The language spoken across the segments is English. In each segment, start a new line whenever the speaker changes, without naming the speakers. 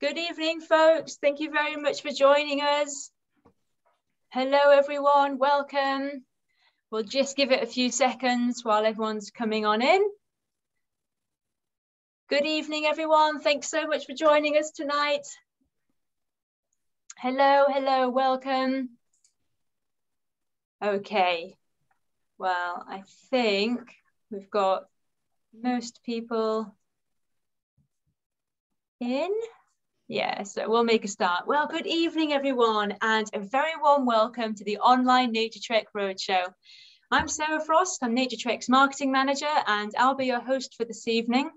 Good evening, folks. Thank you very much for joining us. Hello, everyone. Welcome. We'll just give it a few seconds while everyone's coming on in. Good evening, everyone. Thanks so much for joining us tonight. Hello, hello, welcome. Okay, well, I think we've got most people in. Yeah, so we'll make a start. Well, good evening, everyone, and a very warm welcome to the online Naturetrek Roadshow. I'm Sarah Frost, I'm Naturetrek's marketing manager, and I'll be your host for this evening.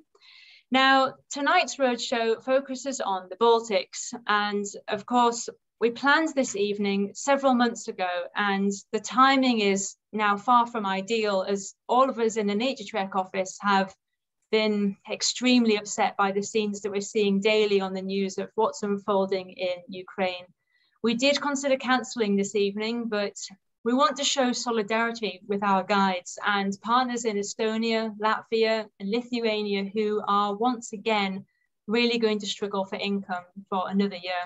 Now, tonight's roadshow focuses on the Baltics. And of course, we planned this evening several months ago, and the timing is now far from ideal as all of us in the Naturetrek office have been extremely upset by the scenes that we're seeing daily on the news of what's unfolding in Ukraine. We did consider cancelling this evening, but we want to show solidarity with our guides and partners in Estonia, Latvia, and Lithuania who are once again really going to struggle for income for another year.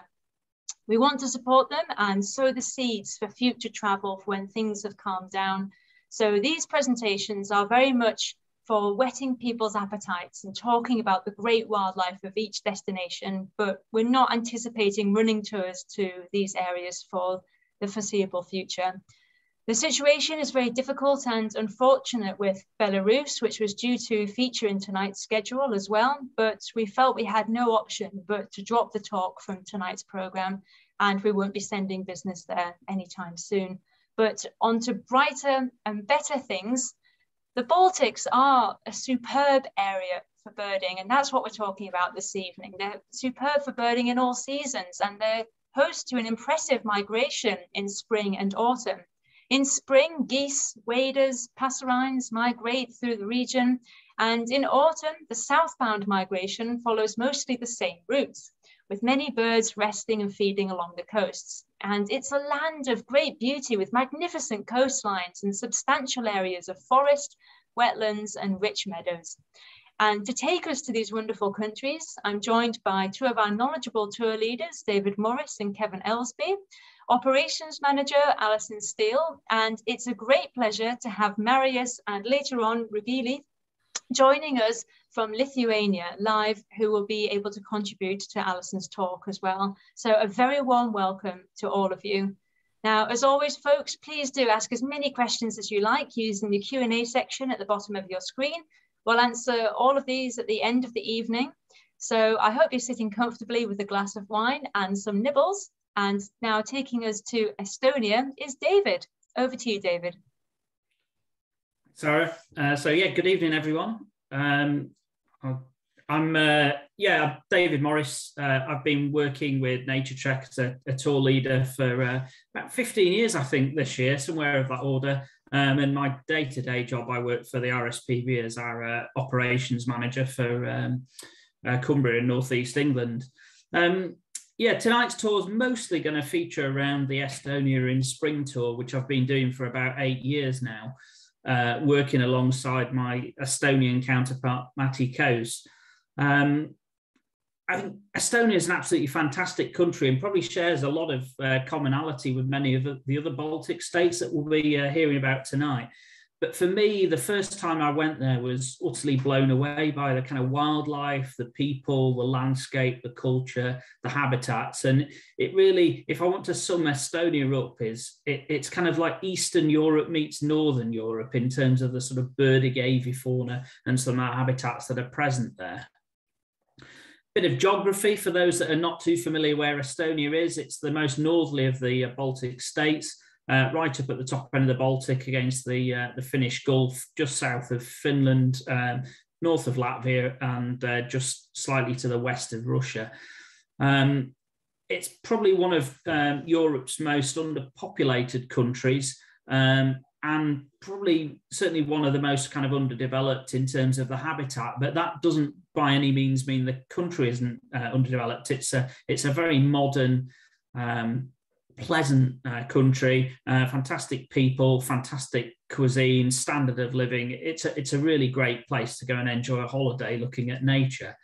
We want to support them and sow the seeds for future travel when things have calmed down. So these presentations are very much for whetting people's appetites and talking about the great wildlife of each destination, but we're not anticipating running tours to these areas for the foreseeable future. The situation is very difficult and unfortunate with Belarus, which was due to feature in tonight's schedule as well, but we felt we had no option but to drop the talk from tonight's program and we won't be sending business there anytime soon. But on to brighter and better things, the Baltics are a superb area for birding and that's what we're talking about this evening. They're superb for birding in all seasons and they're host to an impressive migration in spring and autumn. In spring, geese, waders, passerines migrate through the region, and in autumn, the southbound migration follows mostly the same routes, with many birds resting and feeding along the coasts. And it's a land of great beauty with magnificent coastlines and substantial areas of forest, wetlands, and rich meadows. And to take us to these wonderful countries, I'm joined by two of our knowledgeable tour leaders, David Morris and Kevin Elsby, Operations Manager Alison Steel, and it's a great pleasure to have Marius and later on Rugili joining us from Lithuania live, who will be able to contribute to Alison's talk as well. So a very warm welcome to all of you. Now, as always, folks, please do ask as many questions as you like using the Q&A section at the bottom of your screen. We'll answer all of these at the end of the evening. So I hope you're sitting comfortably with a glass of wine and some nibbles. And now taking us to Estonia is David. Over to you, David.
Sarah. Uh, so yeah, good evening, everyone. Um, I'm uh, yeah, David Morris. Uh, I've been working with Naturetrek as a, a tour leader for uh, about 15 years, I think, this year, somewhere of that order. Um, and my day-to-day job, I work for the RSPB as our uh, operations manager for um, uh, Cumbria and Northeast England. Um, yeah, tonight's tour is mostly going to feature around the Estonia in Spring tour, which I've been doing for about eight years now, uh, working alongside my Estonian counterpart, Matti Koos. Um, I think Estonia is an absolutely fantastic country and probably shares a lot of uh, commonality with many of the other Baltic states that we'll be uh, hearing about tonight. But for me, the first time I went there was utterly blown away by the kind of wildlife, the people, the landscape, the culture, the habitats. And it really, if I want to sum Estonia up, is it, it's kind of like Eastern Europe meets Northern Europe in terms of the sort of birdic avifauna and some habitats that are present there. Bit of geography for those that are not too familiar where Estonia is. It's the most northerly of the uh, Baltic states uh, right up at the top end of the Baltic against the uh, the Finnish Gulf, just south of Finland, um, north of Latvia, and uh, just slightly to the west of Russia. Um, it's probably one of um, Europe's most underpopulated countries, um, and probably certainly one of the most kind of underdeveloped in terms of the habitat. But that doesn't by any means mean the country isn't uh, underdeveloped. It's a it's a very modern um, pleasant uh, country, uh, fantastic people, fantastic cuisine, standard of living. It's a, it's a really great place to go and enjoy a holiday looking at nature.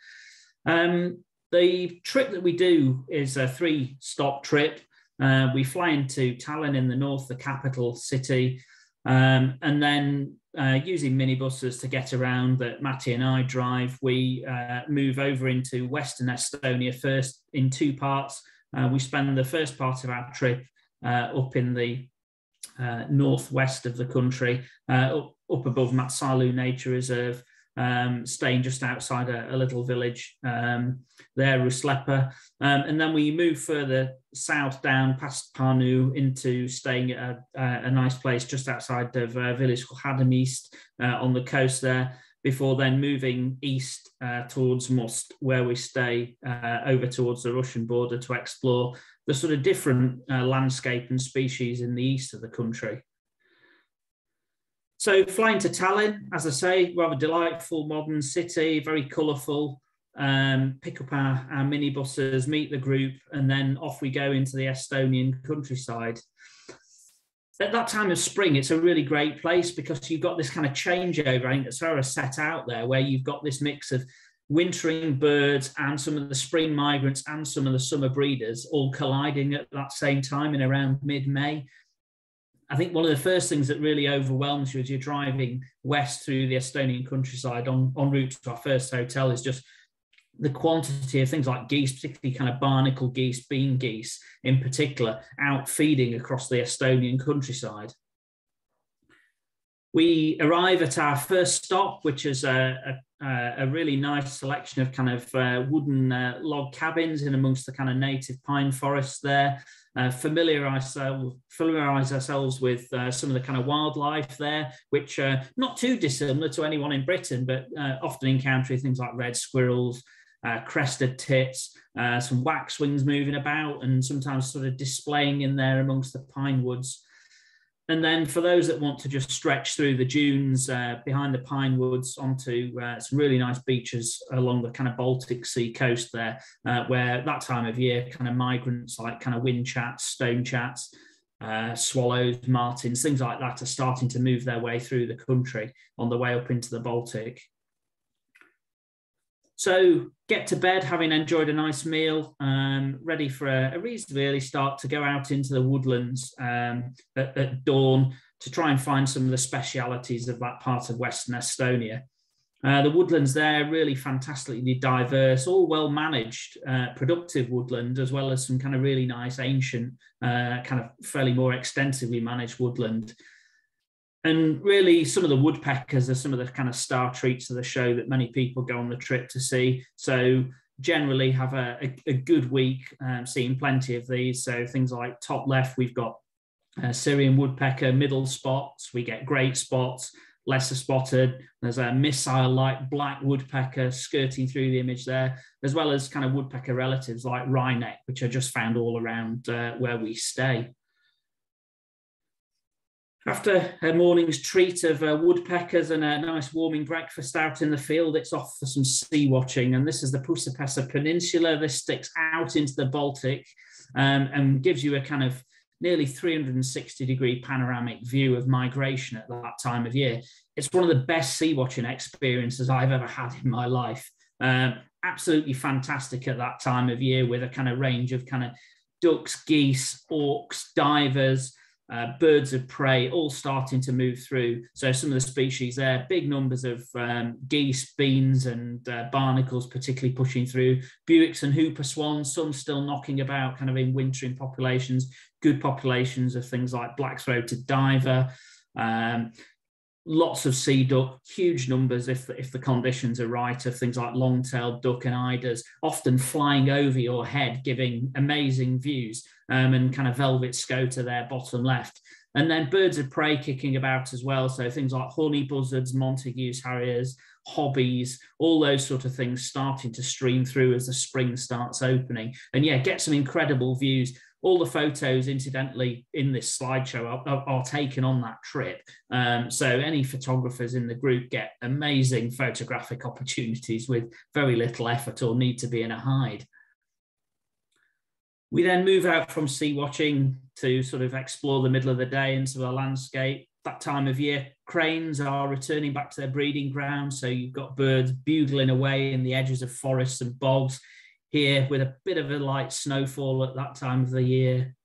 Um, the trip that we do is a three stop trip. Uh, we fly into Tallinn in the north, the capital city, um, and then uh, using minibuses to get around that Matty and I drive, we uh, move over into Western Estonia first in two parts. Uh, we spend the first part of our trip uh, up in the uh, northwest of the country, uh, up, up above Matsalu Nature Reserve, um, staying just outside a, a little village um, there, Ruslepa. Um, and then we move further south down past Pärnu into staying at a, a, nice place just outside of a village called Häädemeeste uh, on the coast there, before then moving east uh, towards Mooste, where we stay uh, over towards the Russian border to explore the sort of different uh, landscape and species in the east of the country. So flying to Tallinn, as I say, rather delightful modern city, very colourful. Um, pick up our, our minibuses, meet the group, and then off we go into the Estonian countryside. At that time of spring, it's a really great place because you've got this kind of changeover. I think that Sarah set out there where you've got this mix of wintering birds and some of the spring migrants and some of the summer breeders all colliding at that same time in around mid-May. I think one of the first things that really overwhelms you as you're driving west through the Estonian countryside on, on route to our first hotel is just the quantity of things like geese, particularly kind of barnacle geese, bean geese in particular, out feeding across the Estonian countryside. We arrive at our first stop, which is a, a, a really nice selection of kind of uh, wooden uh, log cabins in amongst the kind of native pine forests there uh, familiarize, ourselves, familiarize ourselves with uh, some of the kind of wildlife there, which are not too dissimilar to anyone in Britain, but uh, often encountering things like red squirrels, uh, crested tits, uh, some waxwings moving about, and sometimes sort of displaying in there amongst the pine woods. And then for those that want to just stretch through the dunes uh, behind the pine woods onto uh, some really nice beaches along the kind of Baltic Sea coast there, uh, where that time of year kind of migrants like kind of whinchats, stone chats, uh, swallows, martins, things like that are starting to move their way through the country on the way up into the Baltic. So get to bed having enjoyed a nice meal, um, ready for a, a, reasonably early start to go out into the woodlands um, at, at, dawn to try and find some of the specialities of that part of Western Estonia. Uh, the woodlands there really fantastically diverse, all well managed, uh, productive woodland, as well as some kind of really nice ancient, uh, kind of fairly more extensively managed woodland and really some of the woodpeckers are some of the kind of star treats of the show that many people go on the trip to see. So generally have a, a, a good week um, seeing plenty of these. So things like top left we've got uh, syrian woodpecker middle spots we get great spots lesser spotted. There's a missile like black woodpecker skirting through the image there as well as kind of woodpecker relatives like wryneck which are just found all around uh, where we stay after a morning's treat of uh, woodpeckers and a nice warming breakfast out in the field, it's off for some sea watching. And this is the Põõsaspea Peninsula. This sticks out into the Baltic um, and gives you a kind of nearly 360 degree panoramic view of migration at that time of year. It's one of the best sea watching experiences I've ever had in my life. Um, absolutely fantastic at that time of year with a kind of range of kind of ducks, geese, auks, divers uh, birds of prey all starting to move through. So some of the species there, big numbers of um, geese, beans and uh, barnacles particularly pushing through, Bewick's and whooper swans, some still knocking about kind of in wintering populations, good populations of things like black-throated diver, um, lots of sea duck, huge numbers if, if the conditions are right of things like long-tailed duck and eiders, often flying over your head, giving amazing views um, and kind of velvet scoter there, bottom left. And then birds of prey kicking about as well. So things like honey buzzards, Montagu's harriers, hobbies, all those sort of things starting to stream through as the spring starts opening. And yeah, get some incredible views all the photos, incidentally, in this slideshow are, are, are taken on that trip. Um, so any photographers in the group get amazing photographic opportunities with very little effort or need to be in a hide. We then move out from sea watching to sort of explore the middle of the day into the landscape. That time of year, cranes are returning back to their breeding ground. So you've got birds bugling away in the edges of forests and bogs here with a bit of a light snowfall at that time of the year.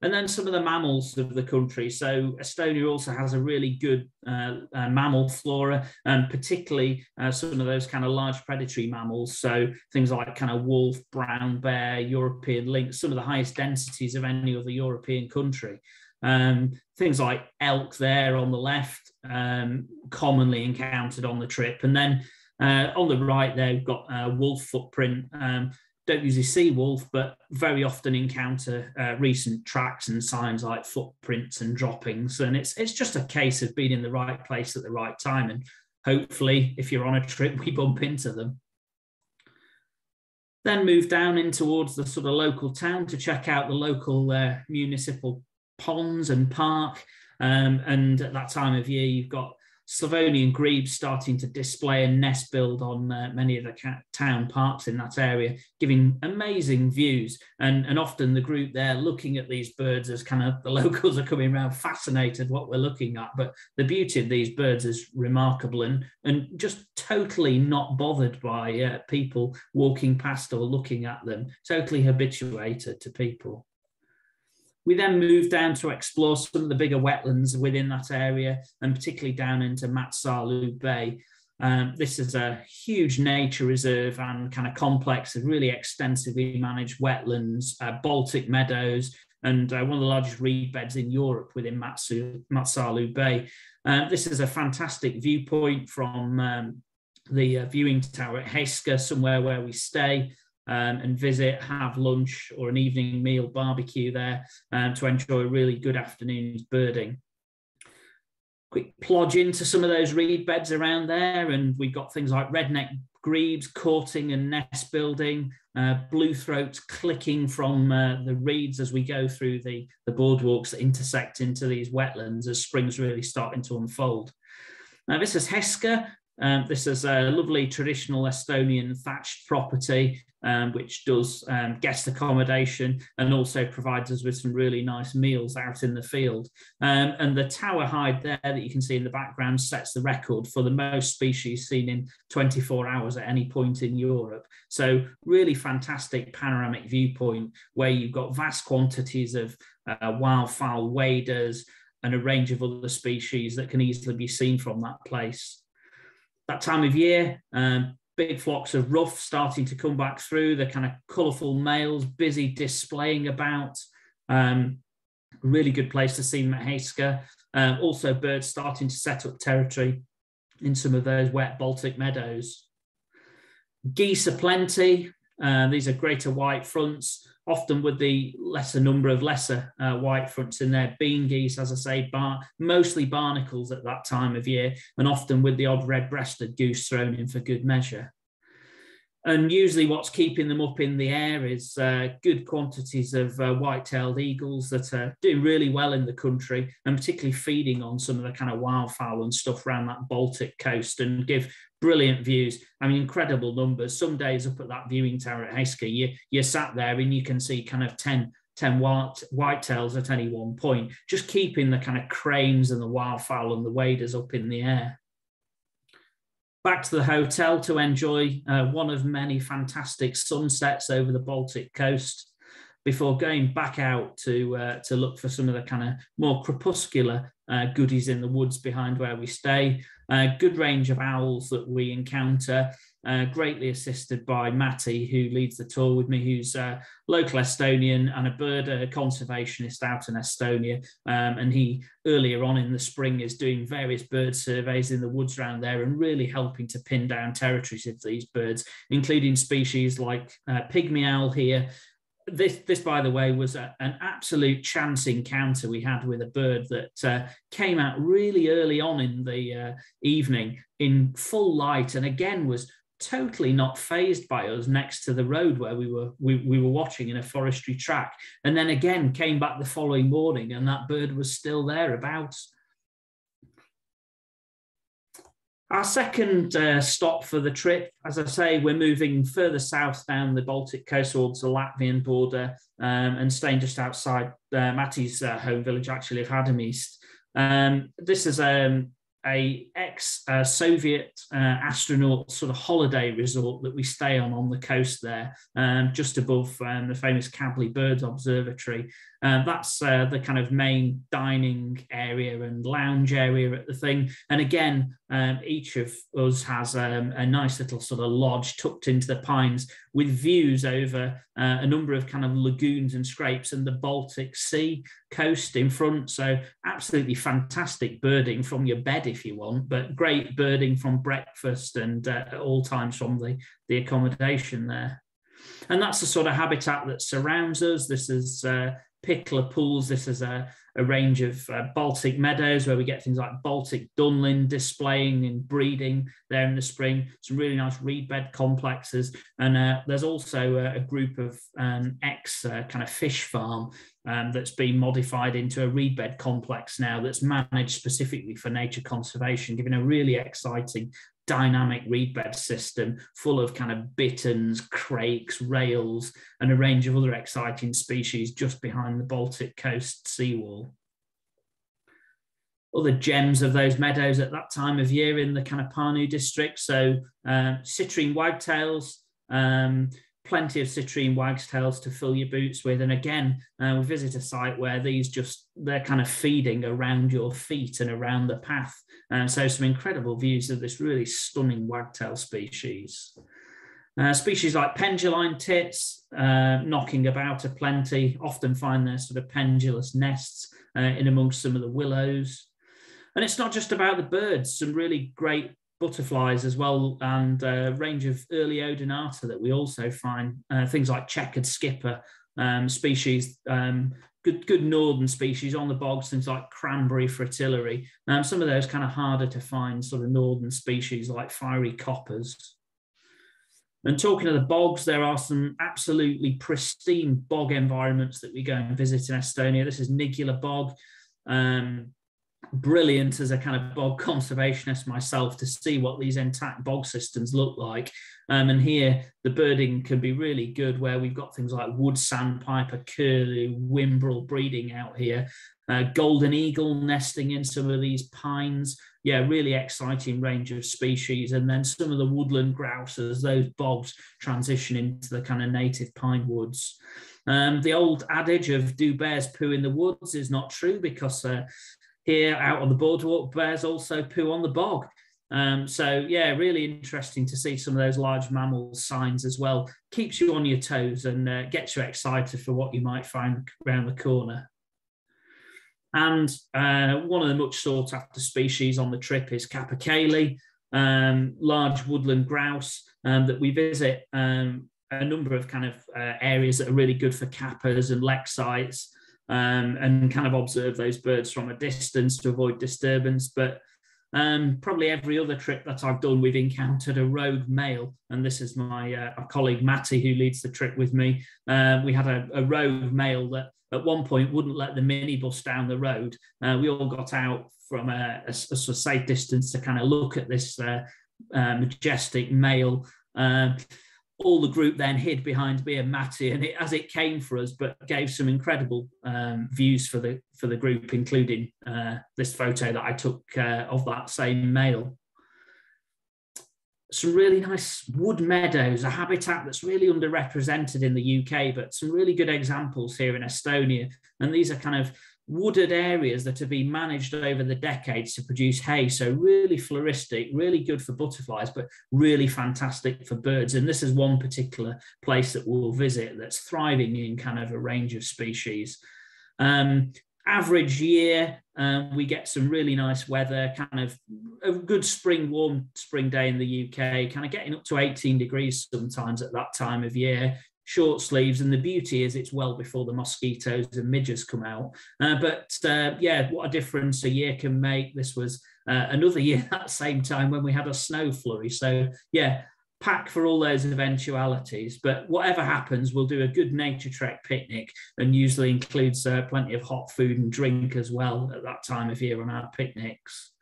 And then some of the mammals of the country. So Estonia also has a really good uh, uh, mammal flora, and particularly uh, some of those kind of large predatory mammals. So things like kind of wolf, brown bear, European lynx, some of the highest densities of any other European country. Um, things like elk there on the left, um, commonly encountered on the trip. And then uh, on the right there, we've got a wolf footprint. Um, don't usually see wolf, but very often encounter uh, recent tracks and signs like footprints and droppings. And it's it's just a case of being in the right place at the right time. And hopefully, if you're on a trip, we bump into them. Then move down in towards the sort of local town to check out the local uh, municipal ponds and park. Um, and at that time of year, you've got Slavonian grebes starting to display and nest build on uh, many of the town parks in that area, giving amazing views. And, and often the group there looking at these birds as kind of the locals are coming around fascinated what we're looking at. But the beauty of these birds is remarkable and, and just totally not bothered by uh, people walking past or looking at them, totally habituated to people. We then moved down to explore some of the bigger wetlands within that area, and particularly down into Matsalu Bay. Um, this is a huge nature reserve and kind of complex of really extensively managed wetlands, uh, Baltic meadows, and uh, one of the largest reed beds in Europe within Matsu, Matsalu Bay. Uh, this is a fantastic viewpoint from um, the uh, viewing tower at Haeska, somewhere where we stay um, and visit, have lunch or an evening meal barbecue there um, to enjoy a really good afternoon's birding. Quick plodge into some of those reed beds around there, and we've got things like redneck grebes courting and nest building, uh, blue throats clicking from uh, the reeds as we go through the, the boardwalks that intersect into these wetlands as spring's really starting to unfold. Now, this is Haeska, um, this is a lovely traditional Estonian thatched property, um, which does um, guest accommodation and also provides us with some really nice meals out in the field. Um, and the tower hide there that you can see in the background sets the record for the most species seen in 24 hours at any point in Europe. So really fantastic panoramic viewpoint where you've got vast quantities of uh, wildfowl waders and a range of other species that can easily be seen from that place that time of year, um, big flocks of ruff starting to come back through. The kind of colourful males busy displaying about. Um, really good place to see at Haeska. Um, also, birds starting to set up territory in some of those wet Baltic meadows. Geese are plenty. Uh, these are greater white fronts often with the lesser number of lesser uh, white fronts in there, bean geese, as I say, bar, mostly barnacles at that time of year, and often with the odd red-breasted goose thrown in for good measure. And usually, what's keeping them up in the air is uh, good quantities of uh, white-tailed eagles that are doing really well in the country, and particularly feeding on some of the kind of wildfowl and stuff around that Baltic coast, and give brilliant views. I mean, incredible numbers. Some days up at that viewing tower at Haeska, you, you're sat there and you can see kind of 10, 10 white, whitetails at any one point, just keeping the kind of cranes and the wildfowl and the waders up in the air. Back to the hotel to enjoy uh, one of many fantastic sunsets over the Baltic coast before going back out to uh, to look for some of the kind of more crepuscular uh, goodies in the woods behind where we stay. Uh, good range of owls that we encounter, uh, greatly assisted by Matty, who leads the tour with me, who's a local Estonian and a bird a conservationist out in Estonia. Um, and he earlier on in the spring is doing various bird surveys in the woods around there and really helping to pin down territories of these birds, including species like uh, pygmy owl here, this, this, by the way, was a, an absolute chance encounter we had with a bird that uh, came out really early on in the uh, evening in full light, and again was totally not phased by us next to the road where we were we, we were watching in a forestry track, and then again came back the following morning, and that bird was still there about Our second uh, stop for the trip, as I say, we're moving further south down the Baltic coast towards the Latvian border um, and staying just outside uh, uh, home village, actually, of Häädemeeste. Um, this is um, a ex-Soviet uh, astronaut sort of holiday resort that we stay on on the coast there, um, just above um, the famous Kabli Birds Observatory. Uh, that's uh, the kind of main dining area and lounge area at the thing. And again, um, each of us has um, a nice little sort of lodge tucked into the pines with views over uh, a number of kind of lagoons and scrapes and the Baltic Sea coast in front. So absolutely fantastic birding from your bed if you want, but great birding from breakfast and uh, at all times from the, the accommodation there. And that's the sort of habitat that surrounds us. This is uh, Pikla pools. This is a, a range of uh, Baltic meadows where we get things like Baltic dunlin displaying and breeding there in the spring. Some really nice reed bed complexes. And uh, there's also a, a group of um, ex uh, kind of fish farm um, that's been modified into a reed bed complex now that's managed specifically for nature conservation, giving a really exciting dynamic reedbed system full of kind of bitterns, crakes, rails, and a range of other exciting species just behind the Baltic coast seawall. Other gems of those meadows at that time of year in the kind of Pärnu district. So uh, citrine wagtails, um, plenty of citrine wagtails to fill your boots with. And again, uh, we visit a site where these just, they're kind of feeding around your feet and around the path. And so some incredible views of this really stunning wagtail species. Uh, species like penduline tits, uh, knocking about a plenty, often find their sort of pendulous nests uh, in amongst some of the willows. And it's not just about the birds, some really great butterflies as well, and a range of early odonata that we also find, uh, things like checkered skipper um, species, um, good good northern species on the bogs, things like cranberry fritillary. Um, some of those kind of harder to find sort of northern species like fiery coppers. And talking of the bogs, there are some absolutely pristine bog environments that we go and visit in Estonia. This is Nigula Bog. Um, brilliant as a kind of bog conservationist myself to see what these intact bog systems look like. Um, and here the birding can be really good where we've got things like wood sandpiper, curlew, whimbrel breeding out here, uh, golden eagle nesting in some of these pines. Yeah, really exciting range of species. And then some of the woodland grouse as those bogs transition into the kind of native pine woods. Um, the old adage of do bears poo in the woods is not true because uh, here out on the boardwalk, bears also poo on the bog. Um, so yeah, really interesting to see some of those large mammal signs as well. Keeps you on your toes and uh, gets you excited for what you might find around the corner. And uh, one of the much sought after species on the trip is capercaillie, um, large woodland grouse um, that we visit um, a number of kind of uh, areas that are really good for cappers and lek sites um, and kind of observe those birds from a distance to avoid disturbance. But um, probably every other trip that I've done, we've encountered a rogue male. And this is my, uh, colleague Matty, who leads the trip with me. Uh, we had a, a, rogue male that at one point wouldn't let the minibus down the road. Uh, we all got out from a, a, a, safe distance to kind of look at this uh, uh, majestic male. Uh, all the group then hid behind me and Matty, and it, as it came for us, but gave some incredible um, views for the for the group, including uh, this photo that I took uh, of that same male. Some really nice wood meadows, a habitat that's really underrepresented in the UK, but some really good examples here in Estonia. And these are kind of wooded areas that have been managed over the decades to produce hay. So really floristic, really good for butterflies, but really fantastic for birds. And this is one particular place that we'll visit that's thriving in kind of a range of species. Um, average year, um, we get some really nice weather, kind of a good spring, warm spring day in the UK, kind of getting up to 18 degrees sometimes at that time of year short sleeves and the beauty is it's well before the mosquitoes and midges come out. Uh, but uh, yeah what a difference a year can make. This was uh, another year at the same time when we had a snow flurry. So yeah pack for all those eventualities. But whatever happens we'll do a good Naturetrek picnic and usually includes uh, plenty of hot food and drink as well at that time of year on our picnics.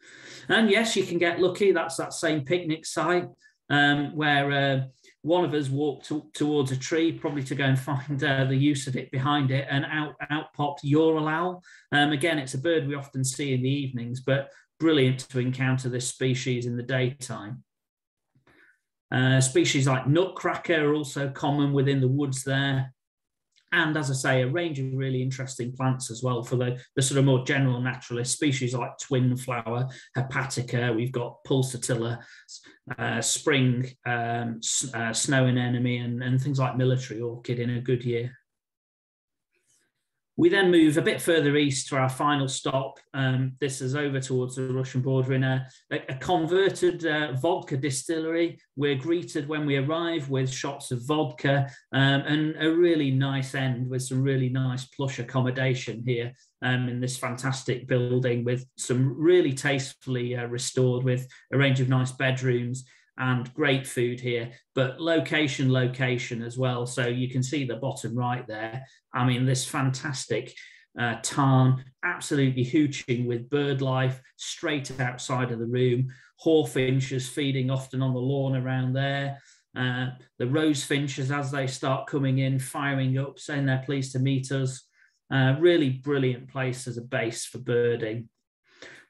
And yes you can get lucky. That's that same picnic site um, where uh, one of us walked to, towards a tree, probably to go and find uh, the use of it behind it, and out out popped Ural owl. Um, again, it's a bird we often see in the evenings, but brilliant to encounter this species in the daytime. Uh, species like nutcracker are also common within the woods there. And as I say, a range of really interesting plants as well for the, the sort of more general naturalist species like twin flower, hepatica, we've got pulsatilla, uh, spring, um, uh, snow anemone, and, and things like military orchid in a good year. We then move a bit further east for our final stop. Um, this is over towards the Russian border in a, a converted uh, vodka distillery. We're greeted when we arrive with shots of vodka um, and a really nice end with some really nice plush accommodation here um, in this fantastic building with some really tastefully uh, restored with a range of nice bedrooms and great food here, but location, location as well. So you can see the bottom right there. I mean, this fantastic uh, tarn, absolutely hooching with bird life straight outside of the room. Hawfinches feeding often on the lawn around there. Uh, the rose finches, as they start coming in, firing up, saying they're pleased to meet us. Uh, really brilliant place as a base for birding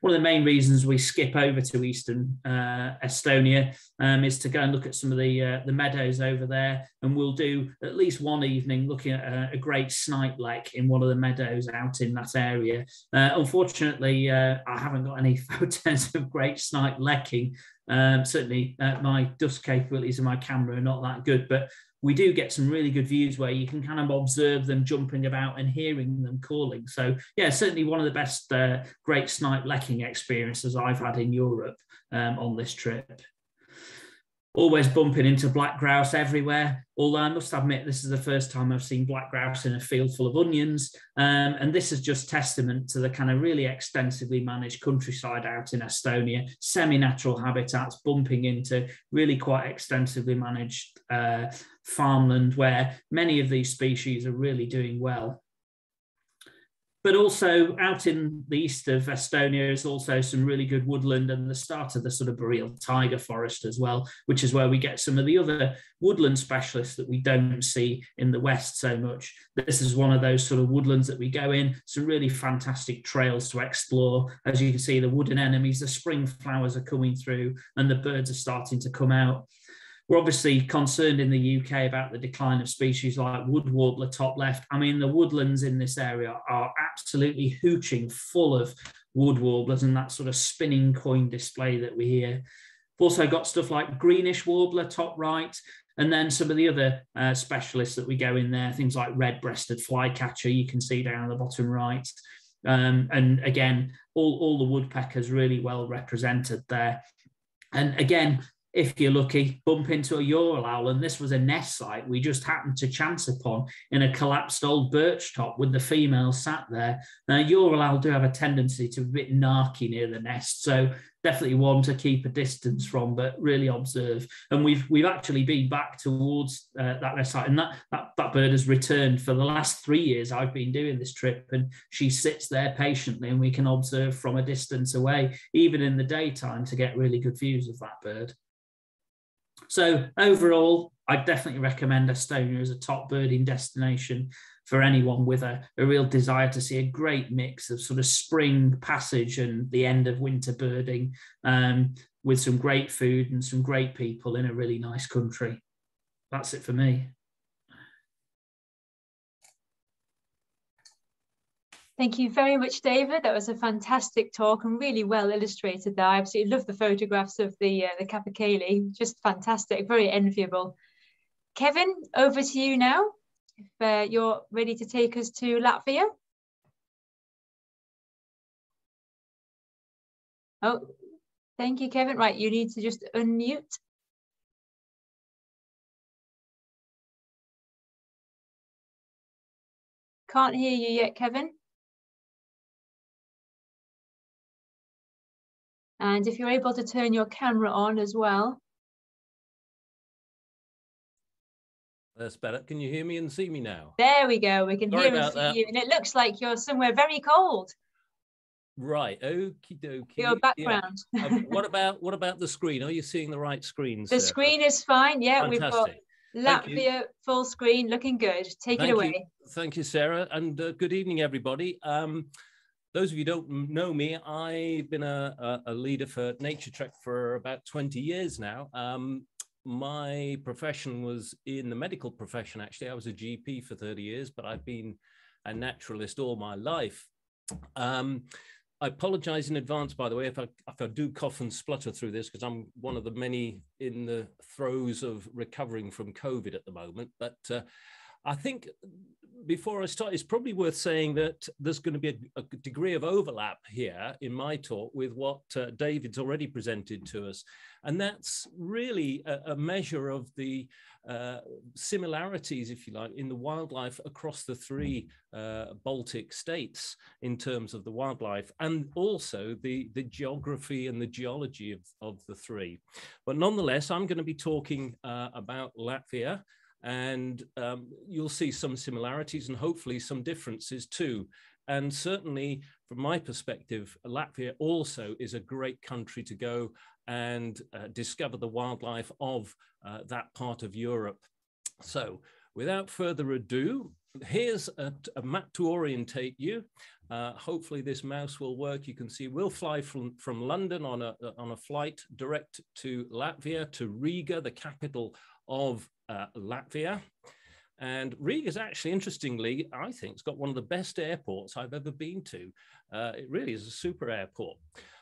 one of the main reasons we skip over to eastern uh, Estonia um, is to go and look at some of the uh, the meadows over there, and we'll do at least one evening looking at a, a great snipe lek in one of the meadows out in that area. Uh, unfortunately, uh, I haven't got any photos of great snipe lekking. Um, certainly, uh, my dust capabilities of my camera are not that good, but we do get some really good views where you can kind of observe them jumping about and hearing them calling. So yeah, certainly one of the best uh, great snipe lekking experiences I've had in Europe um, on this trip always bumping into black grouse everywhere. Although I must admit, this is the first time I've seen black grouse in a field full of onions. Um, and this is just testament to the kind of really extensively managed countryside out in Estonia, semi natural habitats bumping into really quite extensively managed uh, farmland where many of these species are really doing well but also out in the east of Estonia is also some really good woodland and the start of the sort of boreal taiga forest as well, which is where we get some of the other woodland specialists that we don't see in the west so much. This is one of those sort of woodlands that we go in, some really fantastic trails to explore. As you can see, the wood anemones, the spring flowers are coming through and the birds are starting to come out. We're obviously concerned in the UK about the decline of species like wood warbler top left. I mean, the woodlands in this area are absolutely hooching full of wood warblers and that sort of spinning coin display that we hear. We've also got stuff like greenish warbler top right, and then some of the other uh, specialists that we go in there, things like red-breasted flycatcher, you can see down the bottom right. Um, and again, all, all the woodpeckers really well represented there. And again, if you're lucky, bump into a Ural owl. And this was a nest site we just happened to chance upon in a collapsed old birch top with the female sat there. Now, Ural owl do have a tendency to be a bit narky near the nest. So definitely one to keep a distance from, but really observe. And we've we've actually been back towards uh, that nest site, and that, that that bird has returned for the last three years. I've been doing this trip, and she sits there patiently, and we can observe from a distance away, even in the daytime, to get really good views of that bird. So overall, I definitely recommend Estonia as a top birding destination for anyone with a, a real desire to see a great mix of sort of spring passage and the end of winter birding um, with some great food and some great people in a really nice country. That's it for me.
Thank you very much, David. That was a fantastic talk and really well illustrated there. I absolutely love the photographs of the uh, the capercaillie. Just fantastic, very enviable. Kevin, over to you now. If uh, you're ready to take us to Latvia. Oh, thank you, Kevin. Right, you need to just unmute. Can't hear you yet, Kevin. And if you're able to turn your camera on as well.
That's better. Can you hear me and see me now?
There we go. We can Sorry hear and see that. you. And it looks like you're somewhere very cold.
Right. Okie dokie.
Your background.
Yeah. um, what about what about the screen? Are you seeing the right screen?
The screen is fine. Yeah, Fantastic. we've got Latvia full screen, looking good. Take
Thank
it away.
You. Thank you, Sarah, and uh, good evening, everybody. Um, those of you don't know me, I've been a, a, leader for Naturetrek for about 20 years now. Um, my profession was in the medical profession, actually. I was a GP for 30 years, but I've been a naturalist all my life. Um, I apologize in advance, by the way, if I, if I do cough and splutter through this, because I'm one of the many in the throes of recovering from COVID at the moment. But uh, I think before I start, it's probably worth saying that there's going to be a, a degree of overlap here in my talk with what uh, David's already presented to us. And that's really a, a measure of the uh, similarities, if you like, in the wildlife across the three uh, Baltic states in terms of the wildlife and also the, the geography and the geology of, of the three. But nonetheless, I'm going to be talking uh, about Latvia and um, you'll see some similarities and hopefully some differences too. And certainly, from my perspective, Latvia also is a great country to go and uh, discover the wildlife of uh, that part of Europe. So, without further ado, here's a, a map to orientate you. Uh, hopefully, this mouse will work. You can see we'll fly from, from London on a, on a flight direct to Latvia, to Riga, the capital of uh, Latvia. And Riga is actually, interestingly, I think, it's got one of the best airports I've ever been to. Uh, it really is a super airport.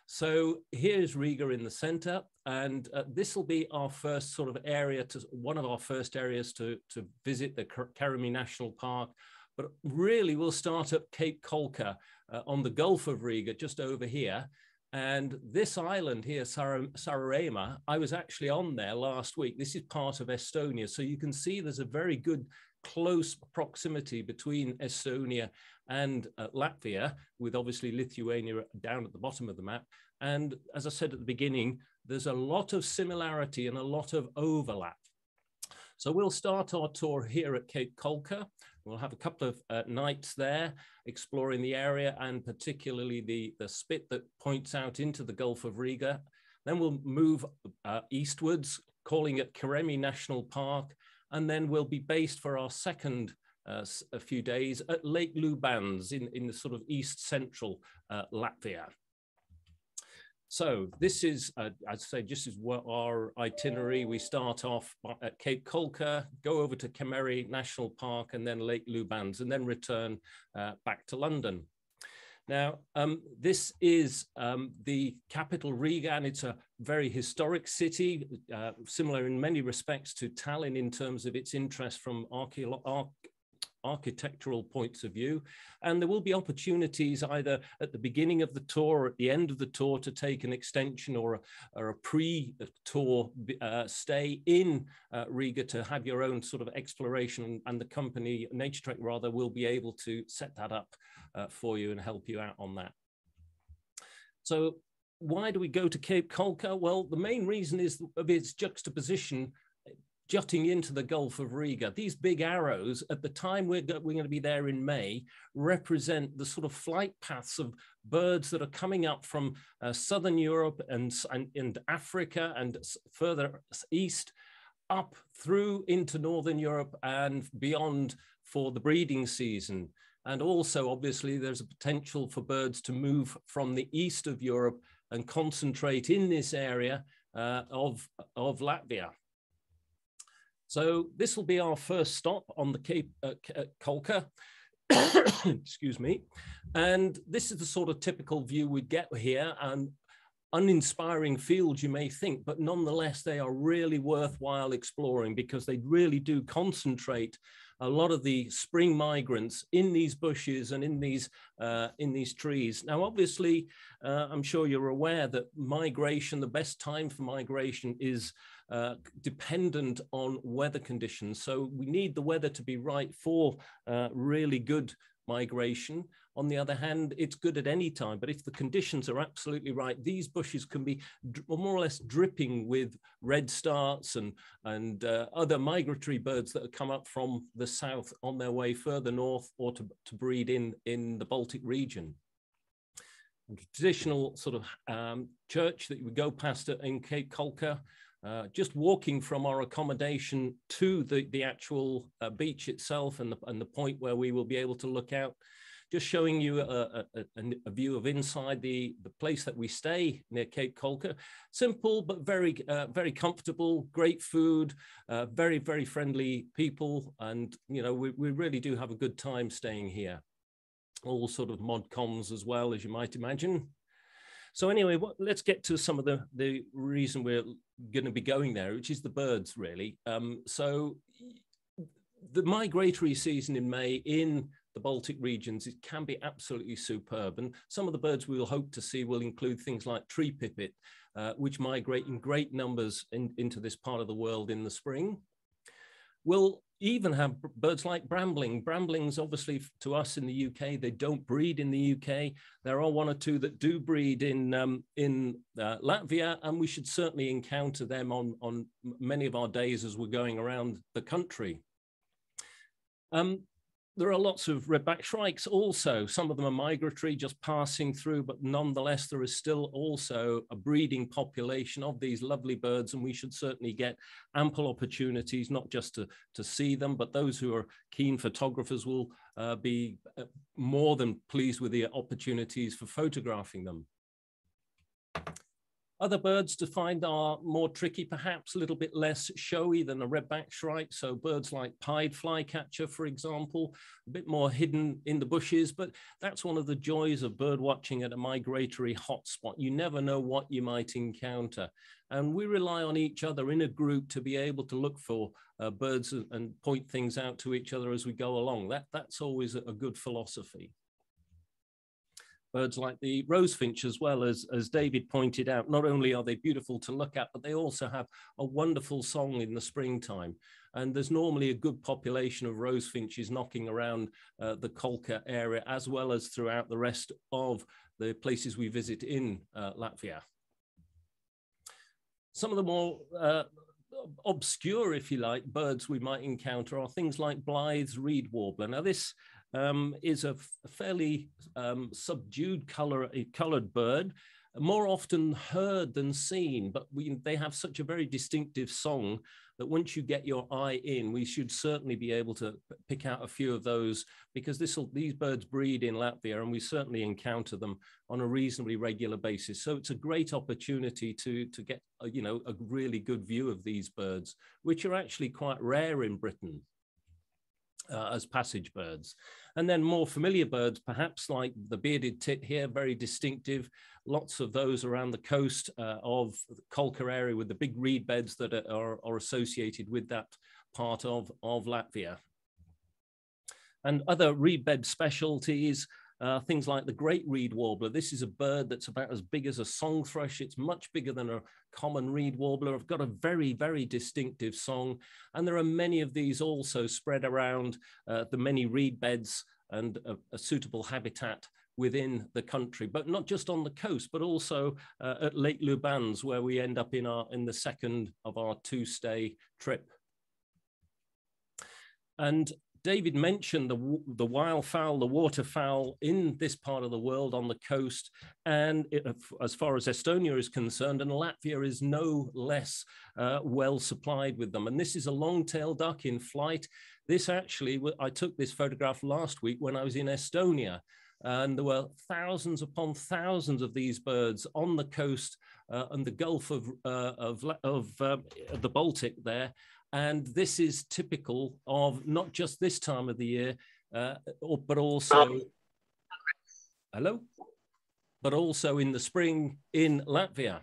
So here's Riga in the center, and uh, this will be our first sort of area to one of our first areas to, to visit the Kemeri National Park. But really, we'll start at Cape Kolka uh, on the Gulf of Riga, just over here. And this island here, Sar Saaremaa, I was actually on there last week. This is part of Estonia. So you can see there's a very good close proximity between Estonia and uh, Latvia, with obviously Lithuania down at the bottom of the map. And as I said at the beginning, there's a lot of similarity and a lot of overlap. So we'll start our tour here at Cape Kolka. We'll have a couple of uh, nights there exploring the area and particularly the, the spit that points out into the Gulf of Riga. Then we'll move uh, eastwards, calling it Kemeri National Park, and then we'll be based for our second uh, a few days at Lake Lubāns in, in the sort of east central uh, Latvia. So this is, uh, I'd say, just as well our itinerary. We start off at Cape Kolka, go over to Kemeri National Park, and then Lake Lubāns, and then return uh, back to London. Now, um, this is um, the capital Riga, and it's a very historic city, uh, similar in many respects to Tallinn in terms of its interest from archaeological architectural points of view. And there will be opportunities either at the beginning of the tour or at the end of the tour to take an extension or a, or a pre-tour uh, stay in uh, Riga to have your own sort of exploration and the company, Naturetrek rather, will be able to set that up uh, for you and help you out on that. So why do we go to Cape Kolka? Well, the main reason is of its juxtaposition jutting into the Gulf of Riga. These big arrows, at the time we're, we're going to be there in May, represent the sort of flight paths of birds that are coming up from uh, Southern Europe and, and, and Africa and further east up through into Northern Europe and beyond for the breeding season. And also, obviously, there's a potential for birds to move from the east of Europe and concentrate in this area uh, of, of Latvia. So this will be our first stop on the Cape uh, uh Kolka. Excuse me. And this is the sort of typical view we get here and uninspiring fields you may think, but nonetheless, they are really worthwhile exploring because they really do concentrate a lot of the spring migrants in these bushes and in these uh, in these trees. Now, obviously, uh, I'm sure you're aware that migration, the best time for migration is uh, dependent on weather conditions. So we need the weather to be right for uh, really good migration. On the other hand, it's good at any time, but if the conditions are absolutely right, these bushes can be more or less dripping with redstarts and, and uh, other migratory birds that have come up from the south on their way further north or to, to breed in, in the Baltic region. Traditional sort of um, church that you would go past in Cape Kolka uh, just walking from our accommodation to the, the actual uh, beach itself and the, and the point where we will be able to look out just showing you a, a, a, view of inside the, the place that we stay near Cape Kolka. Simple, but very, uh, very comfortable, great food, uh, very, very friendly people. And, you know, we, we really do have a good time staying here. All sort of mod cons as well, as you might imagine. So anyway, what, let's get to some of the, the reason we're going to be going there, which is the birds, really. Um, so the migratory season in May in the Baltic regions, it can be absolutely superb. And some of the birds we will hope to see will include things like tree pipit, uh, which migrate in great numbers in, into this part of the world in the spring. We'll even have birds like brambling. Bramblings, obviously, to us in the UK, they don't breed in the UK. There are one or two that do breed in um, in uh, Latvia, and we should certainly encounter them on on many of our days as we're going around the country. Um, there are lots of redback shrikes also. Some of them are migratory, just passing through, but nonetheless, there is still also a breeding population of these lovely birds, and we should certainly get ample opportunities, not just to, to see them, but those who are keen photographers will uh, be uh, more than pleased with the opportunities for photographing them. Other birds to find are more tricky, perhaps a little bit less showy than a redback shrike. So birds like pied flycatcher, for example, a bit more hidden in the bushes, but that's one of the joys of bird watching at a migratory hotspot. You never know what you might encounter. And we rely on each other in a group to be able to look for uh, birds and, point things out to each other as we go along. That, that's always a good philosophy birds like the rosefinch as well as as david pointed out not only are they beautiful to look at but they also have a wonderful song in the springtime and there's normally a good population of rosefinches knocking around uh, the Kolka area as well as throughout the rest of the places we visit in uh, Latvia. Some of the more uh, obscure, if you like, birds we might encounter are things like Blyth's reed warbler. Now this um, is a, fairly um, subdued color, colored bird, more often heard than seen, but we, they have such a very distinctive song that once you get your eye in, we should certainly be able to pick out a few of those because this these birds breed in Latvia and we certainly encounter them on a reasonably regular basis. So it's a great opportunity to, to get, a, you know, a really good view of these birds, which are actually quite rare in Britain uh, as passage birds. And then more familiar birds, perhaps like the bearded tit here, very distinctive. Lots of those around the coast uh, of the Kolka area with the big reed beds that are, are associated with that part of, of Latvia. And other reed bed specialties, uh, things like the great reed warbler. This is a bird that's about as big as a song thrush. It's much bigger than a common reed warbler. I've got a very, very distinctive song. And there are many of these also spread around uh, the many reed beds and a, a, suitable habitat within the country, but not just on the coast, but also uh, at Lake Lubāns, where we end up in, our, in the second of our two-stay trip. And David mentioned the, the wildfowl, the waterfowl in this part of the world on the coast. And it, as far as Estonia is concerned, and Latvia is no less uh, well supplied with them. And this is a long-tailed duck in flight. This actually, I took this photograph last week when I was in Estonia. And there were thousands upon thousands of these birds on the coast uh, and the Gulf of, uh, of, of uh, the Baltic there. And this is typical of not just this time of the year, uh, but also, hello, but also in the spring in Latvia.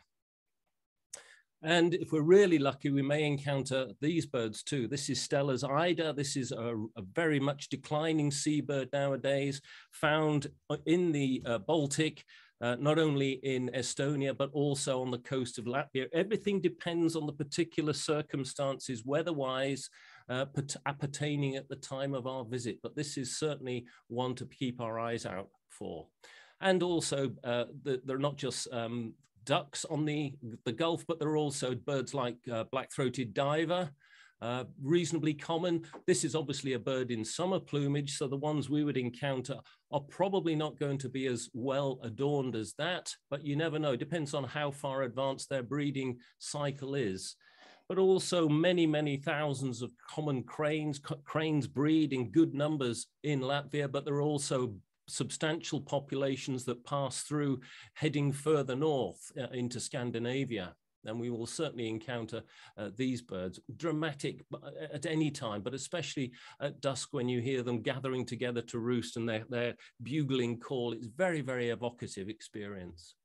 And if we're really lucky, we may encounter these birds too. This is Steller's eider. This is a, a very much declining seabird nowadays, found in the uh, Baltic uh, not only in Estonia, but also on the coast of Latvia. Everything depends on the particular circumstances, weather-wise, uh, appertaining at the time of our visit. But this is certainly one to keep our eyes out for. And also, uh, the, they're not just um, ducks on the, the Gulf, but there are also birds like uh, black-throated diver, uh, reasonably common. This is obviously a bird in summer plumage, so the ones we would encounter are probably not going to be as well adorned as that, but you never know. Depends on how far advanced their breeding cycle is. But also many, many thousands of common cranes. Cranes breed in good numbers in Latvia, but there are also substantial populations that pass through heading further north uh, into Scandinavia. And we will certainly encounter uh, these birds, dramatic uh, at any time, but especially at dusk when you hear them gathering together to roost and their, their bugling call. It's very, very evocative experience.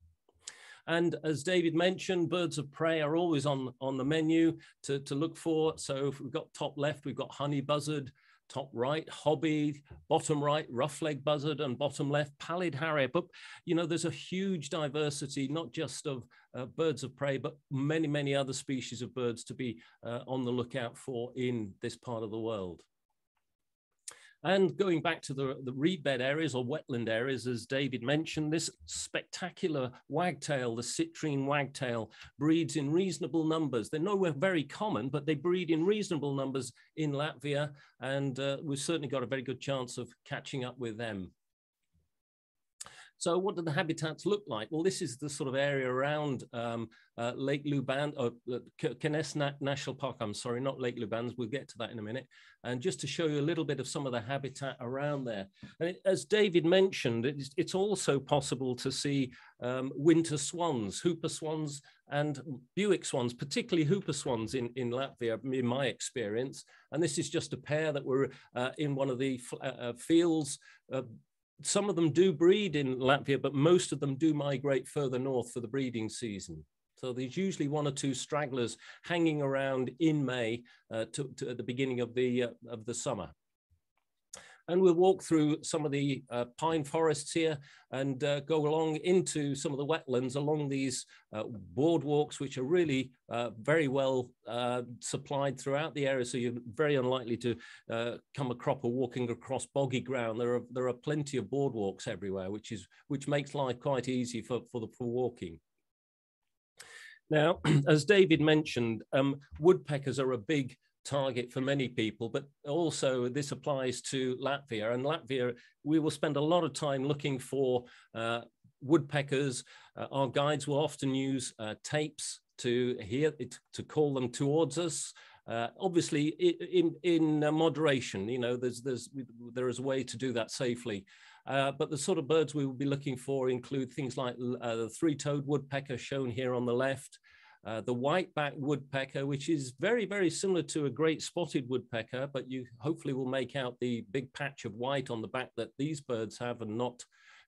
And as David mentioned, birds of prey are always on, on the menu to, to look for. So if we've got top left, we've got honey buzzard, top right, hobby, bottom right, rough-leg buzzard, and bottom left, pallid harrier. But, you know, there's a huge diversity, not just of uh, birds of prey, but many, many other species of birds to be uh, on the lookout for in this part of the world. And going back to the, the reed bed areas or wetland areas, as David mentioned, this spectacular wagtail, the citrine wagtail, breeds in reasonable numbers. They're nowhere very common, but they breed in reasonable numbers in Latvia. And uh, we've certainly got a very good chance of catching up with them. So what do the habitats look like? Well, this is the sort of area around um, uh, Lake Luban, or uh, National Park, I'm sorry, not Lake Lubans, we'll get to that in a minute. And just to show you a little bit of some of the habitat around there. And it, as David mentioned, it's, it's, also possible to see um, winter swans, whooper swans and Bewick swans, particularly whooper swans in, in Latvia, in my experience. And this is just a pair that were uh, in one of the uh, uh, fields uh, some of them do breed in Latvia, but most of them do migrate further north for the breeding season. So there's usually one or two stragglers hanging around in May uh, to, to, at the beginning of the, uh, of the summer. And we'll walk through some of the uh, pine forests here and uh, go along into some of the wetlands along these uh, boardwalks, which are really uh, very well uh, supplied throughout the area. So you're very unlikely to uh, come a or walking across boggy ground. There are, there are plenty of boardwalks everywhere, which, is, which makes life quite easy for, for, the, for walking. Now, as David mentioned, um, woodpeckers are a big target for many people, but also this applies to Latvia. And Latvia, we will spend a lot of time looking for uh, woodpeckers. Uh, our guides will often use uh, tapes to hear to call them towards us. Uh, obviously, in in uh, moderation, you know, there's there's there is a way to do that safely. Uh, but the sort of birds we will be looking for include things like the three-toed woodpecker shown here on the left, uh, the white-backed woodpecker, which is very, very similar to a great spotted woodpecker, but you hopefully will make out the big patch of white on the back that these birds have and not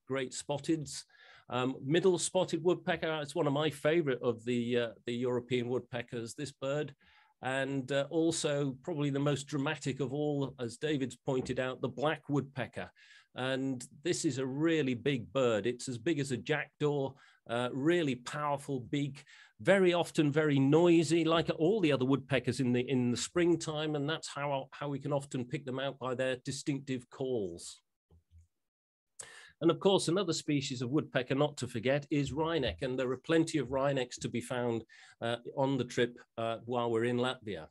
great spotteds. Um, middle spotted woodpecker, it's one of my favorite of the, uh, the European woodpeckers, this bird. And uh, also probably the most dramatic of all, as David's pointed out, the black woodpecker. And this is a really big bird. It's as big as a jackdaw, uh, really powerful beak very often very noisy, like all the other woodpeckers in the in the springtime, and that's how how we can often pick them out by their distinctive calls. And of course, another species of woodpecker not to forget is wryneck, and there are plenty of wrynecks to be found uh, on the trip uh, while we're in Latvia.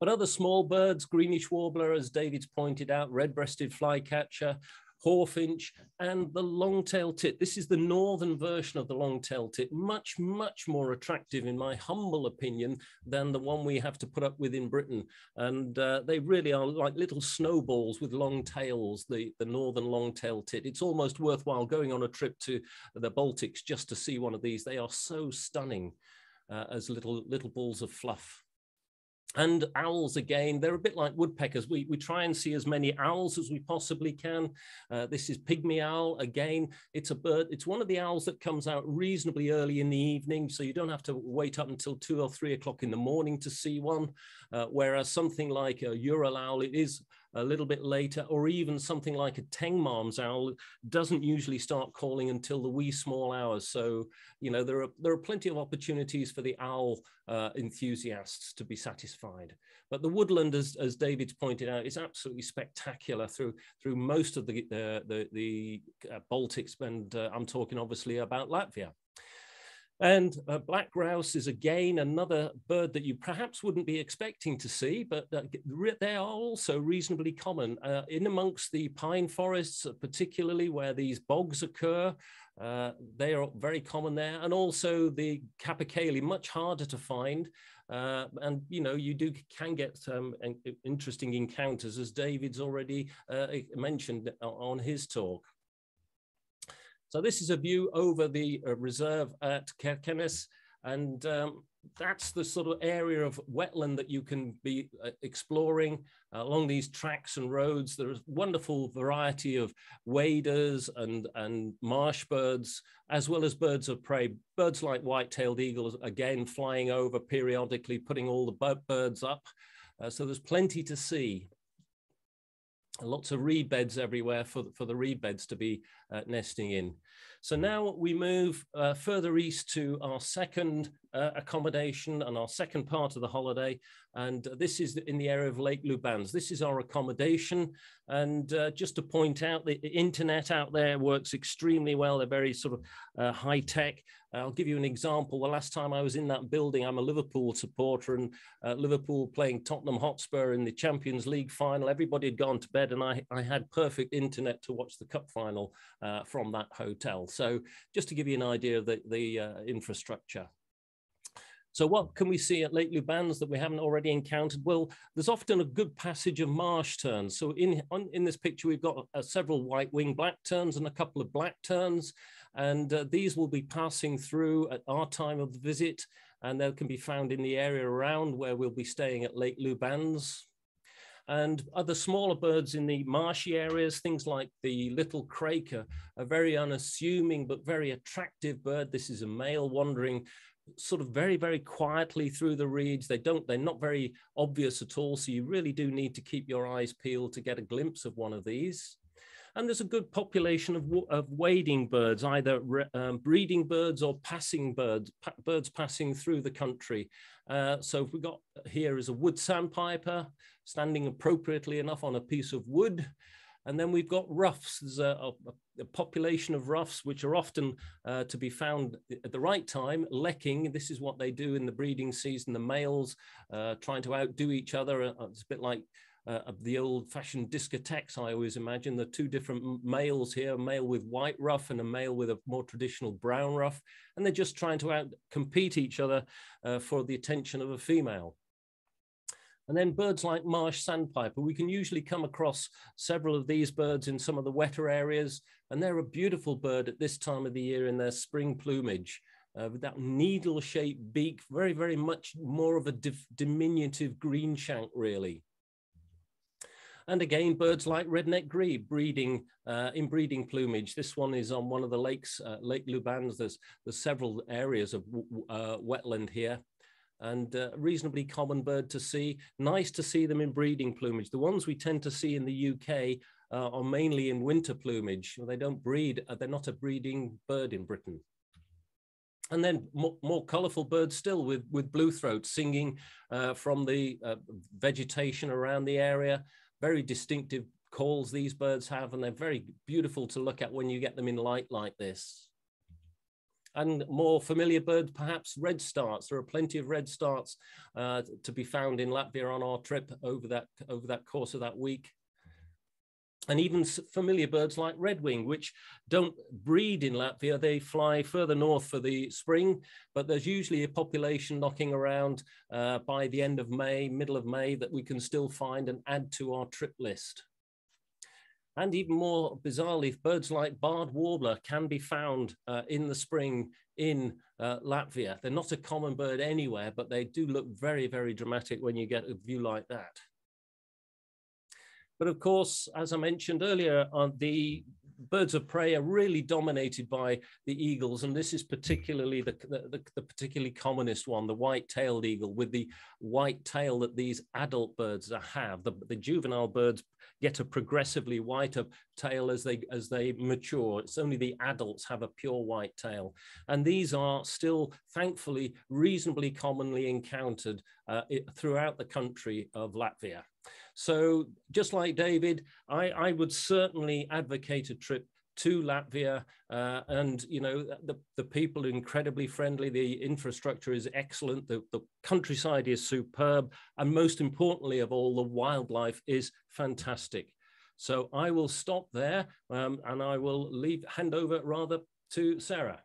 But other small birds, greenish warbler, as David's pointed out, red-breasted flycatcher, hawfinch, and the long-tailed tit. This is the northern version of the long-tailed tit, much, much more attractive, in my humble opinion, than the one we have to put up with in Britain. And uh, they really are like little snowballs with long tails, the, the northern long-tailed tit. It's almost worthwhile going on a trip to the Baltics just to see one of these. They are so stunning uh, as little, little balls of fluff. And owls, again, they're a bit like woodpeckers. We, we try and see as many owls as we possibly can. Uh, this is pygmy owl. Again, it's a bird. It's one of the owls that comes out reasonably early in the evening, so you don't have to wait up until two or three o'clock in the morning to see one. Uh, whereas something like a Ural owl, it is a little bit later, or even something like a Tengmalm's owl doesn't usually start calling until the wee small hours. So, you know, there are, there are plenty of opportunities for the owl uh, enthusiasts to be satisfied. But the woodland, as, as David's pointed out, is absolutely spectacular through, through most of the, the, the, the uh, Baltics, and uh, I'm talking obviously about Latvia. And uh, black grouse is again another bird that you perhaps wouldn't be expecting to see, but uh, they are also reasonably common uh, in amongst the pine forests, uh, particularly where these bogs occur. They are very common there, and also the capercaillie, much harder to find. And you know you do can get some interesting encounters, as David's already mentioned on his talk. So this is a view over the uh, reserve at Kirkenes, and um, that's the sort of area of wetland that you can be uh, exploring uh, along these tracks and roads. There's wonderful variety of waders and, and marsh birds, as well as birds of prey. Birds like white-tailed eagles, again, flying over periodically, putting all the birds up. Uh, so there's plenty to see. Lots of reed beds everywhere for, for the reed beds to be uh, nesting in. So now we move uh, further east to our second uh, accommodation and our second part of the holiday. And this is in the area of Lake Lubans. This is our accommodation. And uh, just to point out, the internet out there works extremely well. They're very sort of uh, high tech. I'll give you an example. The last time I was in that building, I'm a Liverpool supporter, and uh, Liverpool playing Tottenham Hotspur in the Champions League final. Everybody had gone to bed, and I, I had perfect internet to watch the cup final uh, from that hotel. So, just to give you an idea of the, the uh, infrastructure. So what can we see at Lake Lubans that we haven't already encountered? Well, there's often a good passage of marsh terns. So in, on, in this picture, we've got uh, several white-winged black terns and a couple of black terns. And uh, these will be passing through at our time of the visit. And they can be found in the area around where we'll be staying at Lake Lubans. And other smaller birds in the marshy areas, things like the little crake, a very unassuming but very attractive bird. This is a male wandering sort of very, very quietly through the reeds. They don't, they're not very obvious at all. So you really do need to keep your eyes peeled to get a glimpse of one of these. And there's a good population of, of wading birds, either um, breeding birds or passing birds, pa birds passing through the country. Uh, so if we got here is a wood sandpiper standing appropriately enough on a piece of wood. And then we've got ruffs. There's a, a, a population of ruffs, which are often uh, to be found at the right time, lekking. This is what they do in the breeding season. The males uh, trying to outdo each other. Uh, it's a bit like uh, the old-fashioned discotheques, I always imagine. The two different males here, a male with white ruff and a male with a more traditional brown ruff. And they're just trying to out compete each other uh, for the attention of a female. And then birds like marsh sandpiper, we can usually come across several of these birds in some of the wetter areas, and they're a beautiful bird at this time of the year in their spring plumage. Uh, with that needle-shaped beak, very, very much more of a diminutive green shank, really. And again, birds like redneck grebe breeding uh, in breeding plumage. This one is on one of the lakes, uh, Lake Lubans. There's, there's several areas of uh, wetland here and uh, reasonably common bird to see. Nice to see them in breeding plumage. The ones we tend to see in the UK uh, are mainly in winter plumage. They don't breed, uh, they're not a breeding bird in Britain. And then more, more colorful birds still with, with blue throats singing uh, from the uh, vegetation around the area. Very distinctive calls these birds have, and they're very beautiful to look at when you get them in light like this and more familiar birds, perhaps redstarts. There are plenty of redstarts uh, to be found in Latvia on our trip over that, over that course of that week. And even familiar birds like redwing, which don't breed in Latvia, they fly further north for the spring, but there's usually a population knocking around uh, by the end of May, middle of May, that we can still find and add to our trip list. And even more bizarrely, birds like barred warbler can be found uh, in the spring in uh, Latvia. They're not a common bird anywhere, but they do look very, very dramatic when you get a view like that. But of course, as I mentioned earlier, uh, the birds of prey are really dominated by the eagles, and this is particularly the, the, the particularly commonest one, the white-tailed eagle, with the white tail that these adult birds have. The, the juvenile birds get a progressively whiter tail as they as they mature. It's only the adults have a pure white tail, and these are still, thankfully, reasonably commonly encountered uh, throughout the country of Latvia. So just like David, I, I would certainly advocate a trip to Latvia. Uh, and, you know, the, the people are incredibly friendly. The infrastructure is excellent. The, the countryside is superb. And most importantly of all, the wildlife is fantastic. So I will stop there um, and I will leave, hand over rather to Sarah.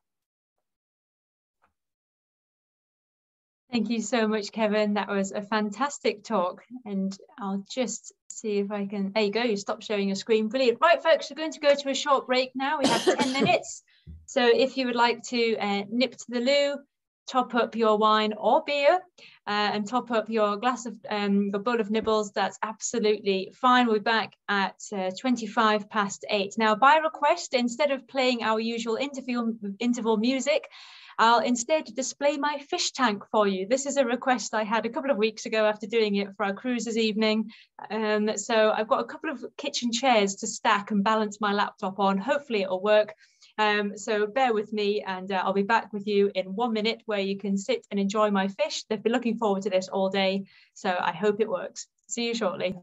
Thank you so much, Kevin. That was a fantastic talk. And I'll just see if I can. There you go. You stop sharing your screen. Brilliant. Right, folks, we're going to go to a short break now. We have 10 minutes. So if you would like to uh, nip to the loo, top up your wine or beer uh, and top up your glass of um, your bowl of nibbles, that's absolutely fine. We'll be back at uh, 25 past eight. Now, by request, instead of playing our usual interval, interval music, I'll instead display my fish tank for you. This is a request I had a couple of weeks ago after doing it for our cruisers evening. Um, so I've got a couple of kitchen chairs to stack and balance my laptop on. Hopefully it'll work. Um, so bear with me and uh, I'll be back with you in one minute where you can sit and enjoy my fish. They've been looking forward to this all day. So I hope it works. See you shortly.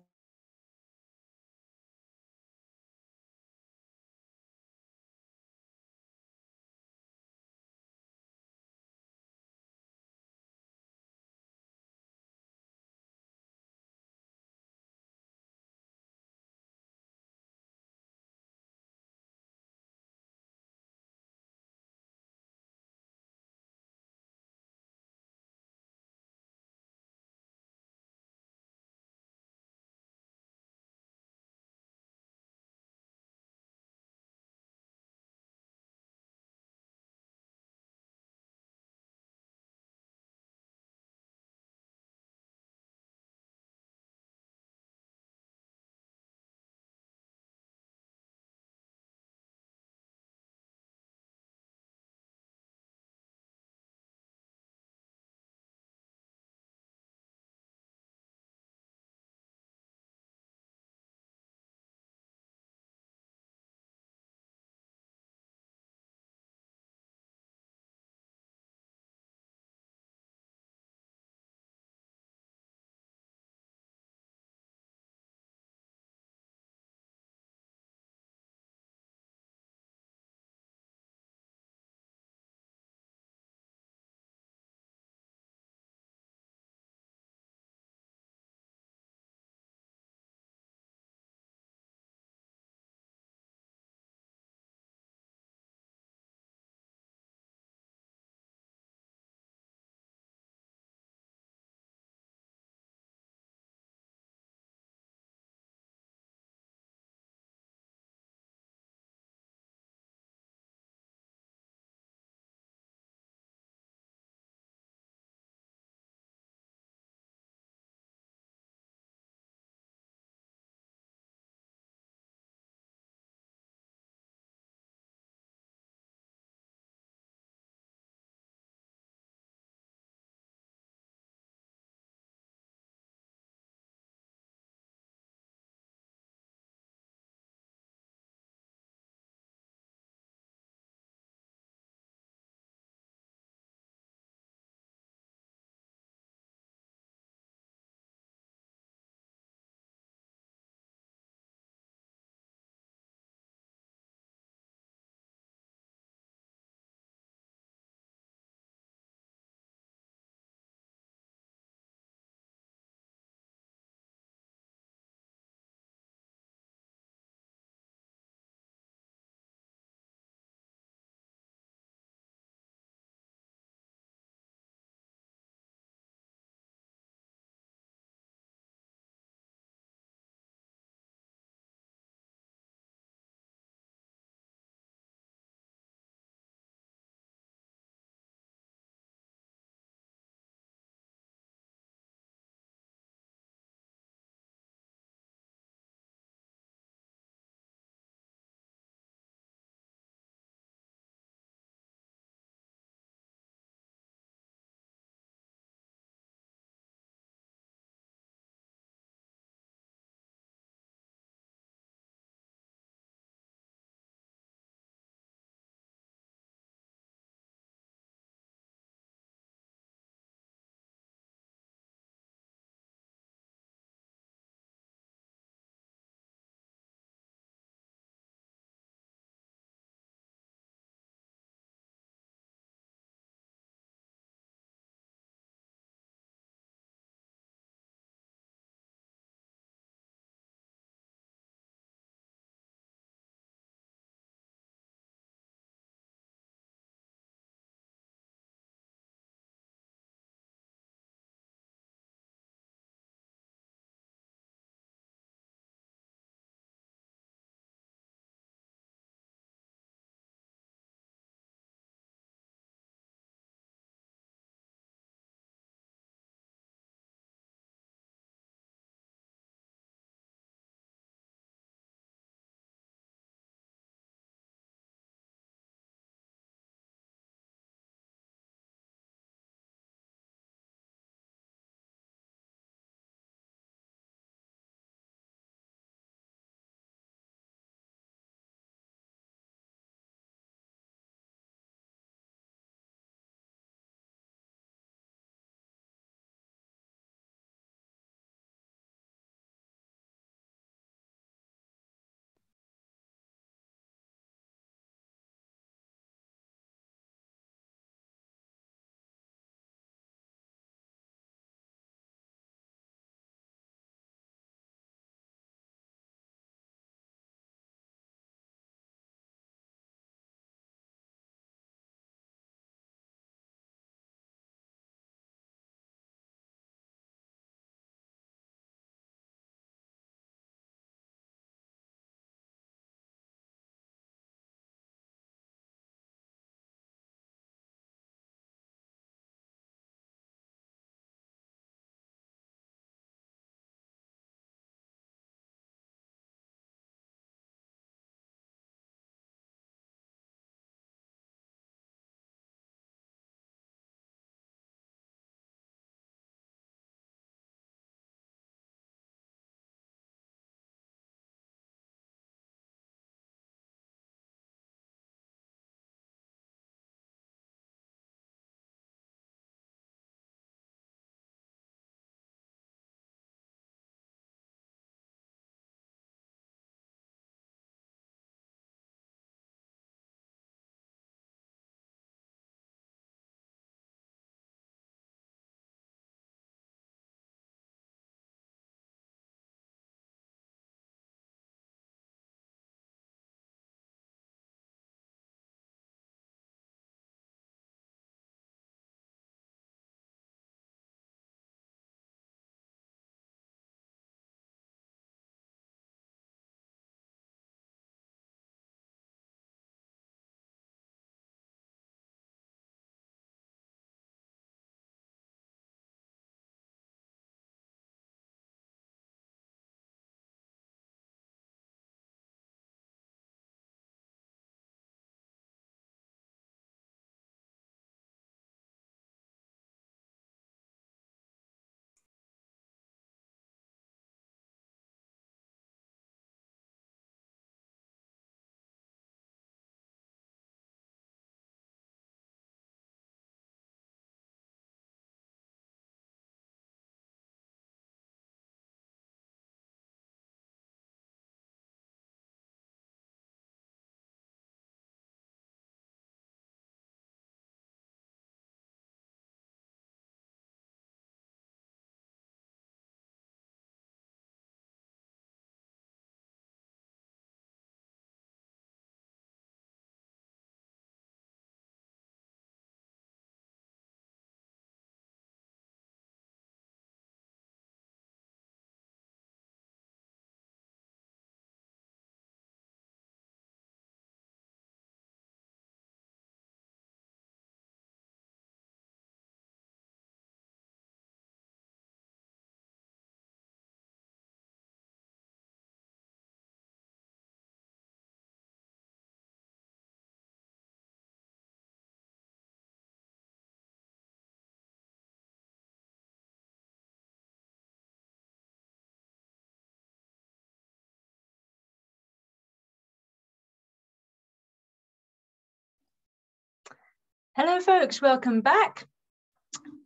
Hello, folks. Welcome back.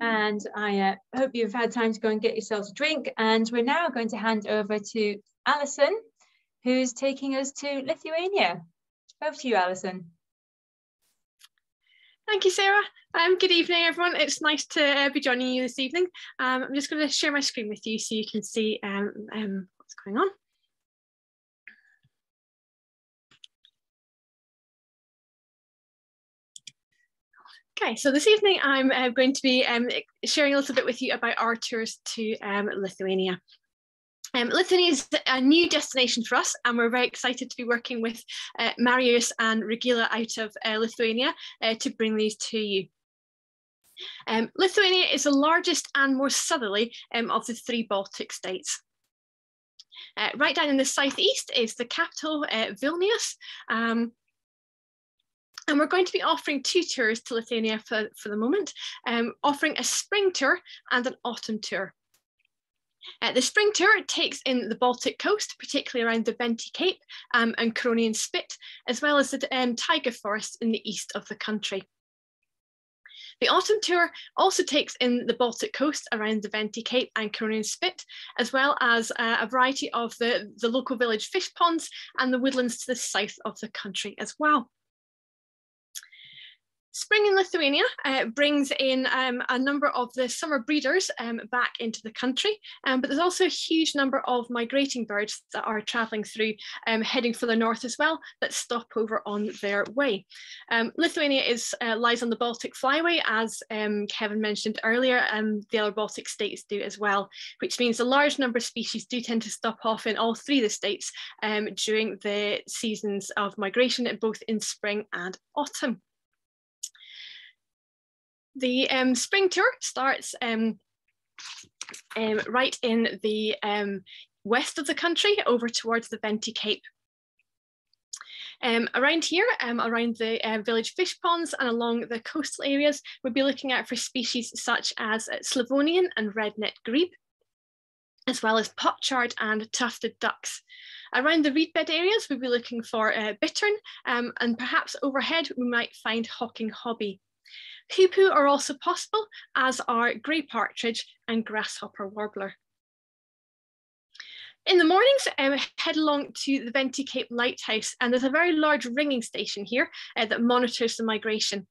And I uh, hope you've had time to go and get yourselves a drink. And we're now going to hand over to Alison, who's taking us to Lithuania. Over to you, Alison.
Thank you, Sarah. Um, good evening, everyone. It's nice to uh, be joining you this evening. Um, I'm just going to share my screen with you so you can see um, um what's going on. Okay, so this evening I'm uh, going to be um, sharing a little bit with you about our tours to um, Lithuania. Um, Lithuania is a new destination for us, and we're very excited to be working with uh, Marius and Regila out of uh, Lithuania uh, to bring these to you. Um, Lithuania is the largest and most southerly um, of the three Baltic states. Uh, right down in the southeast is the capital, uh, Vilnius, um, and we're going to be offering two tours to Lithuania for, for the moment, um, offering a spring tour and an autumn tour. Uh, the spring tour takes in the Baltic coast, particularly around the Ventė Cape um, and Curonian Spit, as well as the um, taiga forest in the east of the country. The autumn tour also takes in the Baltic coast around the Ventė Cape and Curonian Spit, as well as uh, a variety of the, the local village fish ponds and the woodlands to the south of the country as well. Spring in Lithuania uh, brings in um, a number of the summer breeders um, back into the country, um, but there's also a huge number of migrating birds that are travelling through, um, heading for the north as well, that stop over on their way. Um, Lithuania is uh, lies on the Baltic Flyway, as um, Kevin mentioned earlier, and the other Baltic states do as well, which means a large number of species do tend to stop off in all three of the states during the seasons of migration, both in spring and autumn. The um, spring tour starts um, um, right in the um, west of the country over towards the Ventė Cape. Um, around here, um, around the uh, village fish ponds and along the coastal areas, we'll be looking out for species such as uh, Slavonian and red-neck grebe, as well as pochard and tufted ducks. Around the reedbed areas, we'll be looking for uh, bittern, um, and perhaps overhead we might find hawking hobby. Hoopoe are also possible, as are grey partridge and grasshopper warbler. In the mornings, um, head along to the Ventė Cape Lighthouse, and there's a very large ringing station here uh, that monitors the migration.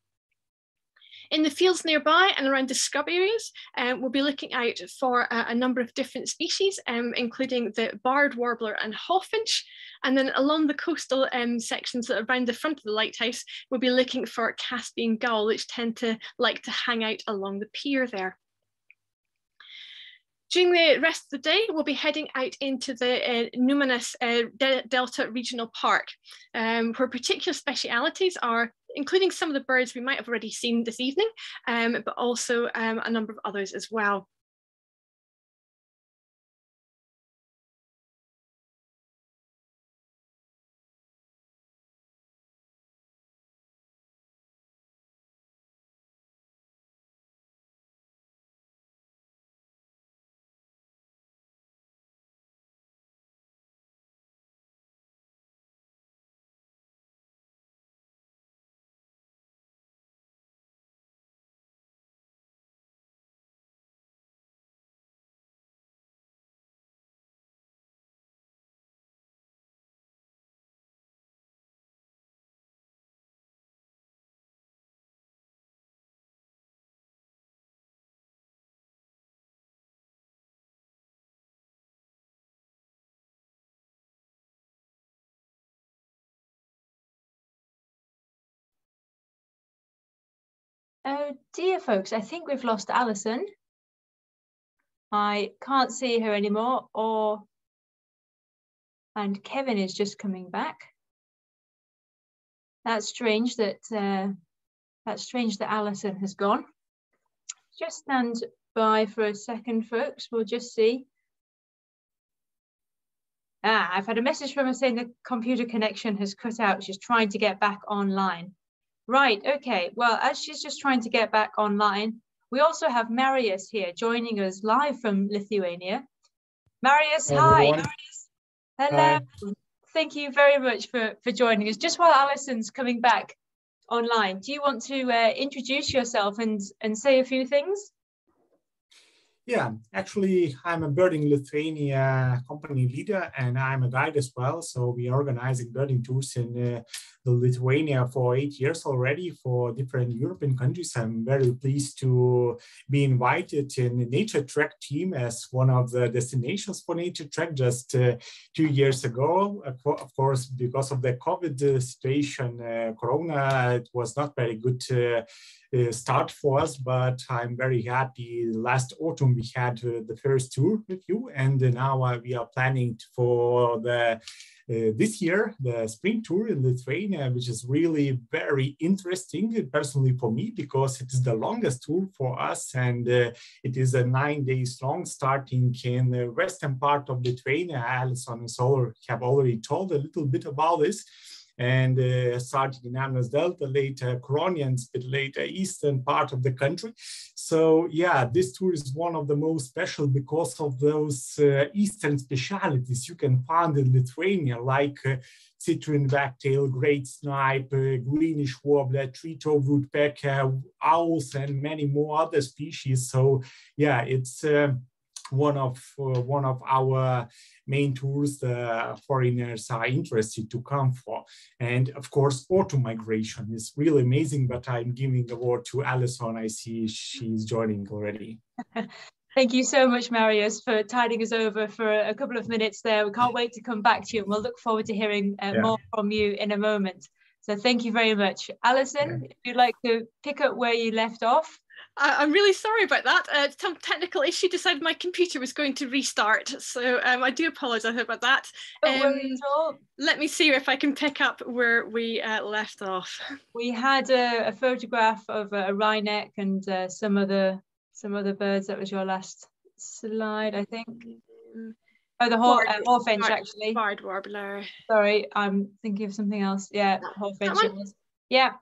In the fields nearby and around the scrub areas, um, we'll be looking out for a, a number of different species, um, including the barred warbler and hawfinch. And then along the coastal um, sections that are around the front of the lighthouse, we'll be looking for Caspian gull, which tend to like to hang out along the pier there. During the rest of the day, we'll be heading out into the uh, Nemunas uh, De Delta Regional Park, um, where particular specialities are including some of the birds we might have already seen this evening, um, but also um, a number of others as well.
Dear, folks, I think we've lost Alison. I can't see her anymore, or and Kevin is just coming back. That's strange that uh, that's strange that Alison has gone. Just stand by for a second, folks. We'll just see. Ah, I've had a message from her saying the computer connection has cut out. She's trying to get back online. Right, okay. Well, as she's just trying to get back online, we also have Marius here joining us live from Lithuania. Marius, hi. Marius. Hello. Hi. Thank you very much for, for joining us. Just while Alison's coming back online. Do you want to uh, introduce yourself and, and say a few things?
Yeah, actually, I'm a Birding Lithuania company leader and I'm a guide as well. So we are organizing birding tours in uh, Lithuania for eight years already for different European countries. I'm very pleased to be invited in the Naturetrek team as one of the destinations for Naturetrek just uh, two years ago. Of course, because of the COVID situation, uh, Corona, it was not very good uh, uh, start for us, but I'm very happy. Last autumn we had uh, the first tour with you, and now uh, we are planning for the uh, this year the spring tour in Lithuania, which is really very interesting personally for me because it is the longest tour for us, and uh, it is a nine days long, starting in the western part of Lithuania. Alison and Solar have already told a little bit about this and uh, starting in Nemunas Delta, later Curonian Spit later eastern part of the country. So yeah, this tour is one of the most special because of those uh, eastern specialities you can find in Lithuania, like uh, citrine wagtail, great snipe, uh, greenish warbler, tree-toed woodpecker, owls, and many more other species. So yeah, it's uh, one of uh, one of our main tours the foreigners are interested to come for. And of course, auto migration is really amazing, but I'm giving the word to Alison. I see she's joining already.
Thank you so much, Marius, for tiding us over for a couple of minutes there. We can't wait to come back to you and we'll look forward to hearing uh, yeah. more from you in a moment. So thank you very much. Alison, yeah. if you'd like to pick up where you left off.
I, am really sorry about that. Uh, some technical issue decided my computer was going to restart, so um, I do apologise about that. Um, let me see if I can pick up where we uh, left off.
We had a, a photograph of a, wryneck and uh, some other some other birds. That was your last slide, I think. Oh, the hor- uh, hawfinch actually.
Barred warbler.
Sorry, I'm thinking of something else. Yeah, hawfinch. Yeah.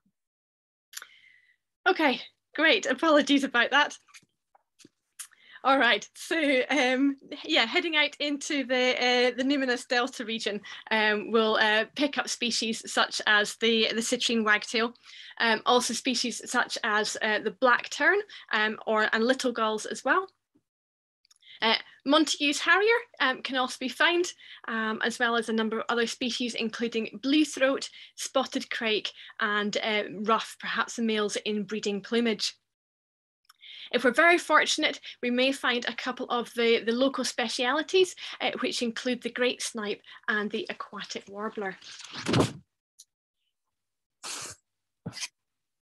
Okay, Great, apologies about that. All right, so um, yeah, heading out into the uh, the Nemunas Delta region, um, we'll uh, pick up species such as the the citrine wagtail, um, also species such as uh, the black tern um, or and little gulls as well. Montagu's harrier um, can also be found, um, as well as a number of other species, including blue throat, spotted crake, and uh, ruff, perhaps the males in breeding plumage. If we're very fortunate, we may find a couple of the, the local specialities, uh, which include the great snipe and the aquatic warbler.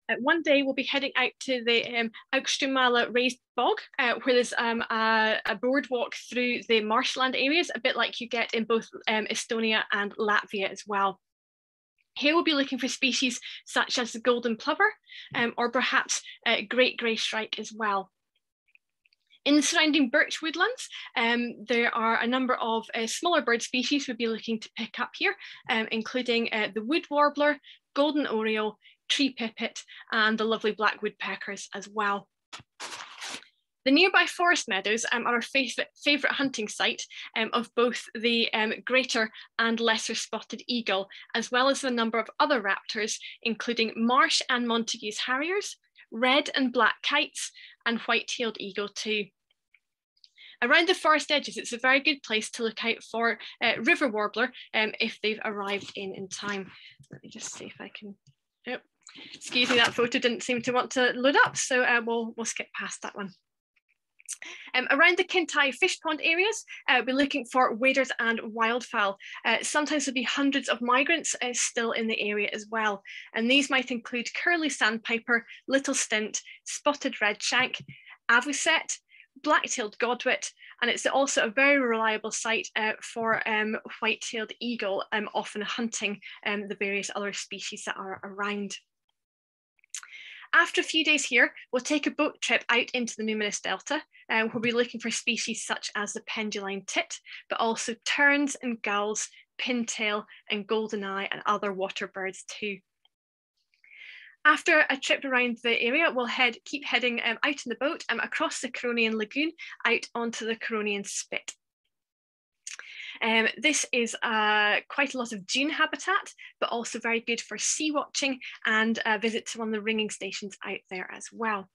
Uh, one day we'll be heading out to the um, raised bog, uh, where there's um, a, a, boardwalk through the marshland areas, a bit like you get in both um, Estonia and Latvia as well. Here we'll be looking for species such as the golden plover, um, or perhaps uh, great grey shrike as well. In the surrounding birch woodlands, um, there are a number of uh, smaller bird species we'll be looking to pick up here, um, including uh, the wood warbler, golden oriole, tree pipit, and the lovely black woodpeckers as well. The nearby forest meadows um, are our favourite, hunting site um, of both the um, greater and lesser spotted eagle, as well as a number of other raptors, including marsh and Montagu's harriers, red and black kites, and white-tailed eagle too. Around the forest edges, it's a very good place to look out for uh, river warbler um, if they've arrived in in time. Let me just see if I can excuse me, that photo didn't seem to want to load up, so uh, we'll, we'll skip past that one. Um, around the Kintai fish pond areas, uh, we're looking for waders and wildfowl. Uh, sometimes there'll be hundreds of migrants uh, still in the area as well. And these might include curlew sandpiper, little stint, spotted redshank, avocet, black-tailed godwit, and it's also a very reliable site uh, for um, white-tailed eagle, um, often hunting um, the various other species that are around. After a few days here, we'll take a boat trip out into the Nemunas Delta, um, where we're looking for species such as the penduline tit, but also terns and gulls, pintail and goldeneye and other water birds too. After a trip around the area, we'll head keep heading um, out in the boat um, across the Curonian Lagoon out onto the Curonian Spit. Um, this is uh, quite a lot of dune habitat, but also very good for sea watching and a visit to one of the ringing stations out there as well.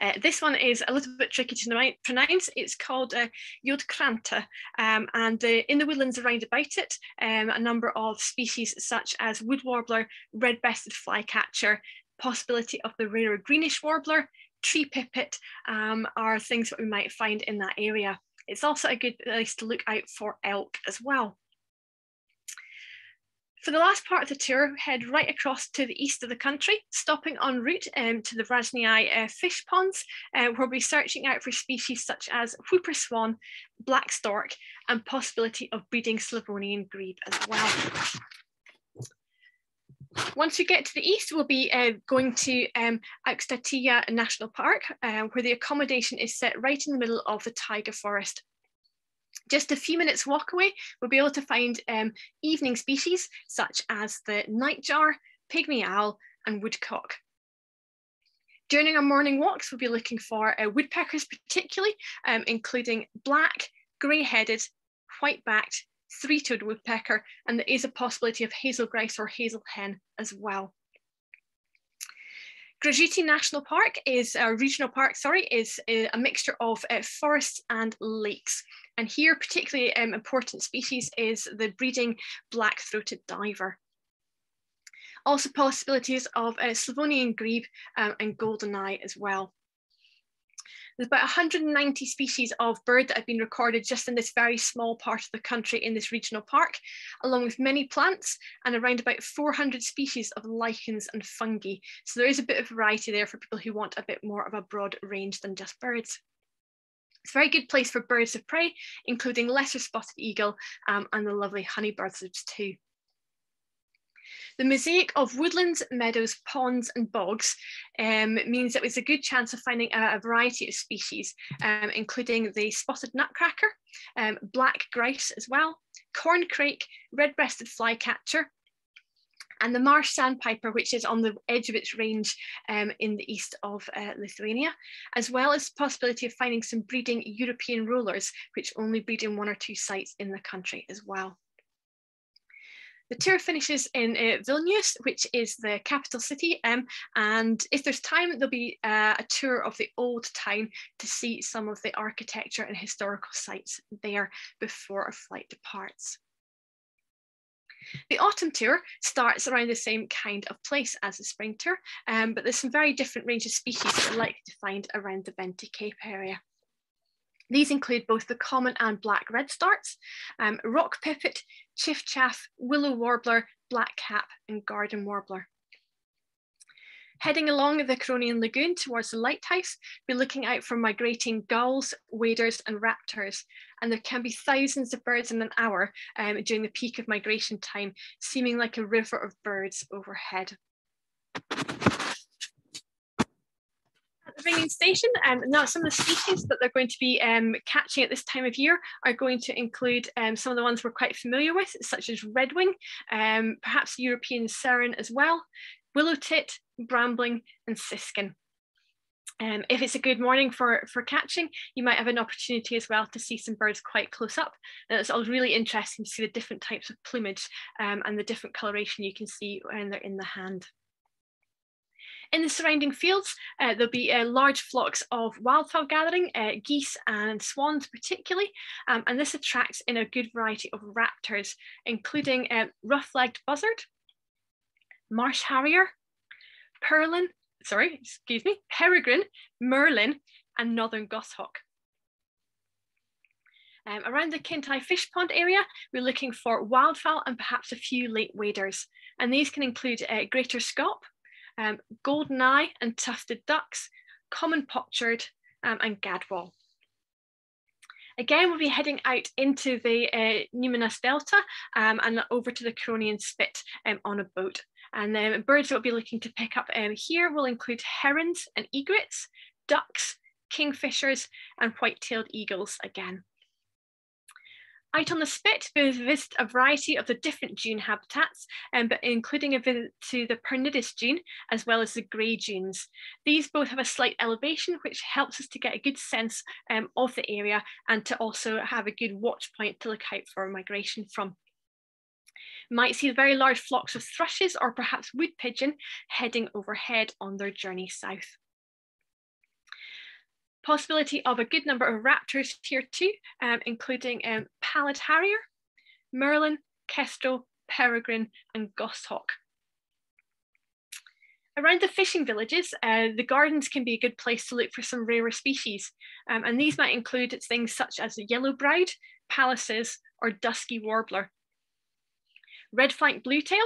Uh, this one is a little bit tricky to pronounce. It's called uh, Juodkrantė, um, and uh, in the woodlands around about it, um, a number of species such as wood warbler, red-breasted flycatcher, possibility of the rarer greenish warbler, tree pipit um, are things that we might find in that area. It's also a good place to look out for elk as well. For the last part of the tour, head right across to the east of the country, stopping en route um, to the Vražnjaji uh, fish ponds, uh, where we'll be searching out for species such as whooper swan, black stork, and possibility of breeding Slavonian grebe as well. Once we get to the east, we'll be uh, going to um, National Park, uh, where the accommodation is set right in the middle of the taiga forest just a few minutes walk away, we'll be able to find um, evening species such as the nightjar, pygmy owl, and woodcock. During our morning walks, we'll be looking for uh, woodpeckers particularly, um, including black, grey-headed, white-backed, three-toed woodpecker, and there is a possibility of hazel grouse or hazel hen as well. Gražiščiai National Park is a regional park, sorry, is a mixture of uh, forests and lakes. And here, particularly um, important species is the breeding black-throated diver. Also possibilities of uh, Slavonian grebe um, and goldeneye as well. There's about 190 species of bird that have been recorded just in this very small part of the country in this regional park, along with many plants and around about 400 species of lichens and fungi. So there is a bit of variety there for people who want a bit more of a broad range than just birds. It's a very good place for birds of prey, including lesser spotted eagle um, and the lovely honey buzzards too. The mosaic of woodlands, meadows, ponds and bogs um, means that there's a good chance of finding a, a variety of species, um, including the spotted nutcracker, um, black grouse as well, corncrake, red-breasted flycatcher, and the marsh sandpiper, which is on the edge of its range um, in the east of uh, Lithuania, as well as the possibility of finding some breeding European rollers, which only breed in one or two sites in the country as well. The tour finishes in uh, Vilnius, which is the capital city. Um, and if there's time, there'll be uh, a tour of the old town to see some of the architecture and historical sites there before a flight departs. The autumn tour starts around the same kind of place as the spring tour, um, but there's some very different range of species that are likely to find around the Ventė Cape area. These include both the common and black redstarts, um, rock pipit, chiffchaff, willow warbler, blackcap, and garden warbler. Heading along the Curonian Lagoon towards the lighthouse, be looking out for migrating gulls, waders, and raptors. And there can be thousands of birds in an hour um, during the peak of migration time, seeming like a river of birds overhead ringing station. Um, now, some of the species that they're going to be um, catching at this time of year are going to include um, some of the ones we're quite familiar with, such as redwing, um, perhaps European serin as well, willow tit, brambling, and siskin. Um, if it's a good morning for, for catching, you might have an opportunity as well to see some birds quite close up. And it's all really interesting to see the different types of plumage um, and the different coloration you can see when they're in the hand. In the surrounding fields, uh, there'll be uh, large flocks of wildfowl gathering, uh, geese and swans particularly, um, and this attracts in a good variety of raptors, including uh, rough-legged buzzard, marsh harrier, peregrine, sorry, excuse me, peregrine, merlin, and northern goshawk. Um, around the Kintai fish pond area, we're looking for wildfowl and perhaps a few late waders. And these can include uh, greater scaup, um, golden eye and tufted ducks, common pochard um, and gadwall. Again, we'll be heading out into the uh, Nemunas Delta um, and over to the Curonian Spit um, on a boat. And then birds that we'll be looking to pick up um, here will include herons and egrets, ducks, kingfishers, and white-tailed eagles again. Out on the spit, we visit a variety of the different dune habitats, um, but including a visit to the Parnidis dune, as well as the grey dunes. These both have a slight elevation, which helps us to get a good sense um, of the area and to also have a good watch point to look out for migration from. Might see very large flocks of thrushes or perhaps wood pigeon heading overhead on their journey south possibility of a good number of raptors here too, um, including um, pallid harrier, merlin, kestrel, peregrine, and goshawk. Around the fishing villages, uh, the gardens can be a good place to look for some rarer species. Um, and these might include things such as the yellow browed, Pallas's, or dusky warbler. Red flanked bluetail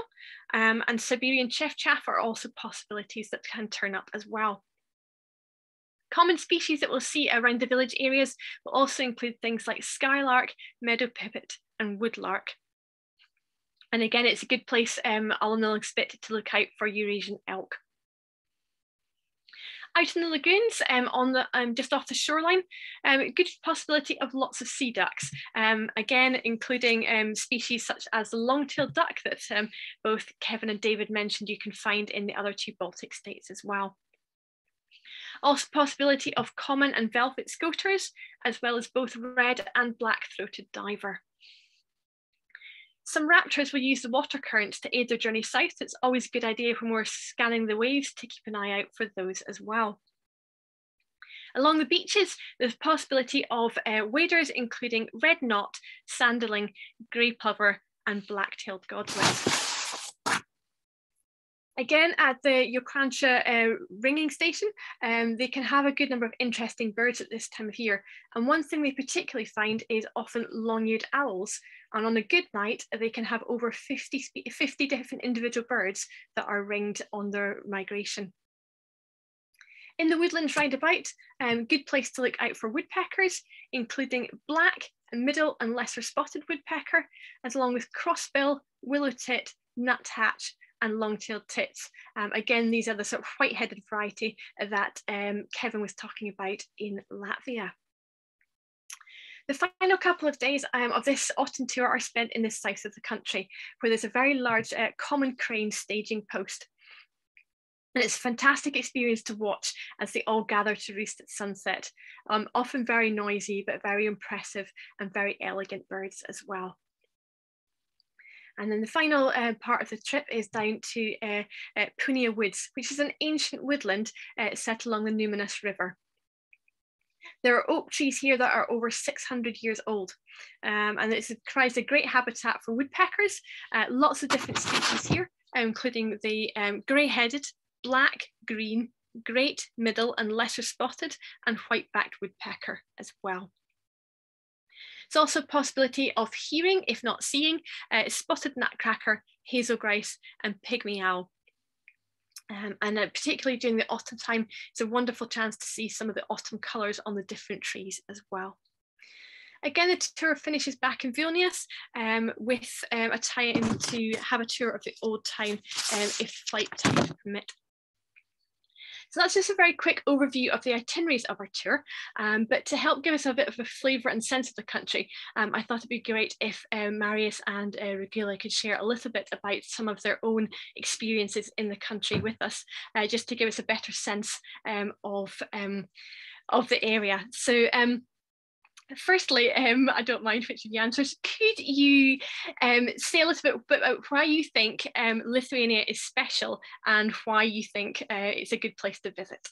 um, and Siberian chiffchaff are also possibilities that can turn up as well. Common species that we'll see around the village areas will also include things like skylark, meadow pipit, and woodlark. And again, it's a good place, um, I'll expect to look out for Eurasian elk. Out in the lagoons, um, on the um, just off the shoreline, um, good possibility of lots of sea ducks. Um, again, including um, species such as the long-tailed duck that both Kevin and David mentioned you can find in the other two Baltic states as well. Also possibility of common and velvet scoters, as well as both red and black-throated diver. Some raptors will use the water currents to aid their journey south. It's always a good idea when we're scanning the waves to keep an eye out for those as well. Along the beaches, there's possibility of uh, waders, including red knot, sanderling, grey plover, and black-tailed godwit. Again, at the Ukrainsha uh, ringing station, um, they can have a good number of interesting birds at this time of year. And one thing they particularly find is often long-eared owls. And on a good night, they can have over 50, 50 different individual birds that are ringed on their migration. In the woodlands roundabout, um, good place to look out for woodpeckers, including black, middle and lesser spotted woodpecker, as along with crossbill, willow tit, nuthatch, and long-tailed tits. Um, again, these are the sort of white-headed variety that um, Kevin was talking about in Latvia. The final couple of days um, of this autumn tour are spent in the south of the country, where there's a very large uh, common crane staging post. And it's a fantastic experience to watch as they all gather to roost at sunset. Um, often very noisy, but very impressive and very elegant birds as well. And then the final uh, part of the trip is down to uh, uh, Punia Woods, which is an ancient woodland uh, set along the Nemunas River. There are oak trees here that are over 600 years old, um, and it provides a great habitat for woodpeckers, uh, lots of different species here, including the um, grey-headed, black, green, great, middle and lesser spotted and white-backed woodpecker as well. There's also a possibility of hearing, if not seeing, uh, spotted nutcracker, hazel grouse, and pygmy owl. Um, and uh, particularly during the autumn time, it's a wonderful chance to see some of the autumn colours on the different trees as well. Again, the tour finishes back in Vilnius um, with um, a tie-in to have a tour of the old town um, if flight times permit. So that's just a very quick overview of the itineraries of our tour. Um, but to help give us a bit of a flavour and sense of the country, um, I thought it'd be great if uh, Marius and uh, Rugilė could share a little bit about some of their own experiences in the country with us, uh, just to give us a better sense um, of, um, of the area. So um, firstly, um, I don't mind which of the answers. Could you um, say a little bit about why you think um, Lithuania is special and why you think uh, it's a good place to visit?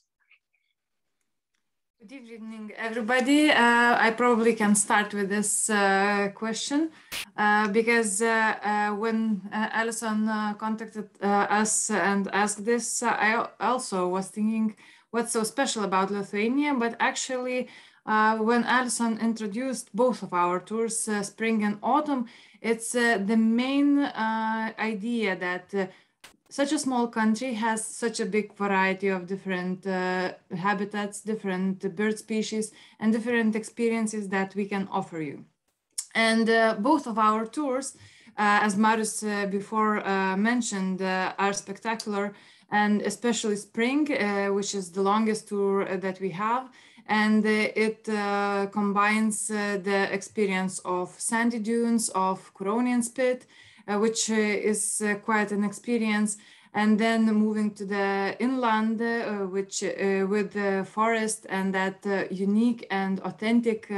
Good evening, everybody. Uh, I probably can start with this uh, question uh, because uh, uh, when Alison contacted us and asked this, I also was thinking what's so special about Lithuania, but actually uh, when Alison introduced both of our tours, uh, spring and autumn, it's uh, the main uh, idea that uh, such a small country has such a big variety of different uh, habitats, different bird species, and different experiences that we can offer you. And both of our tours, as Marius before mentioned, are spectacular and especially spring, which is the longest tour that we have and uh, it uh, combines uh, the experience of sandy dunes, of Curonian spit, which is quite an experience, and then moving to the inland, uh, which uh, with the forest and that uh, unique and authentic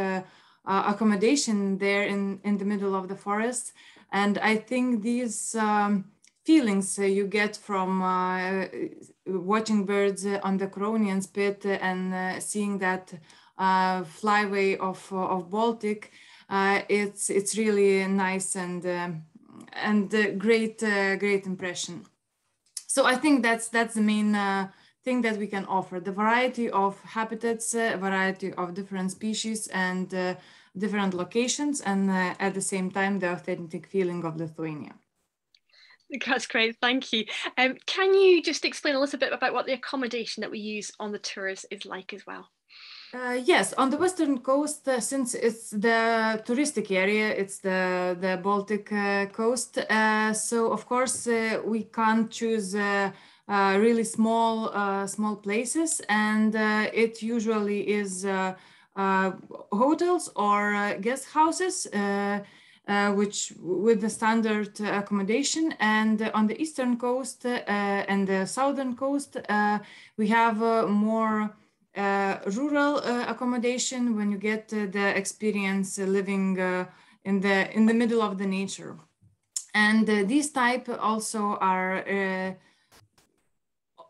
accommodation there in, in the middle of the forest. And I think these um, feelings you get from watching birds on the Curonian spit and seeing that flyway of, of Baltic, it's, it's really nice and, and great, great impression so I think that's that's the main uh, thing that we can offer: the variety of habitats, uh, variety of different species, and uh, different locations, and uh, at the same time, the authentic feeling of Lithuania.
That's great, thank you. Um, can you just explain a little bit about what the accommodation that we use on the tours is like as well?
Uh, yes, on the western coast, uh, since it's the touristic area, it's the the Baltic uh, coast. Uh, so of course uh, we can't choose uh, really small small places, and it usually is hotels or guest houses. Uh, which with the standard uh, accommodation. And on the eastern coast uh, and the southern coast we have more uh, rural uh, accommodation when you get uh, the experience living in the in the middle of the nature. And these type also are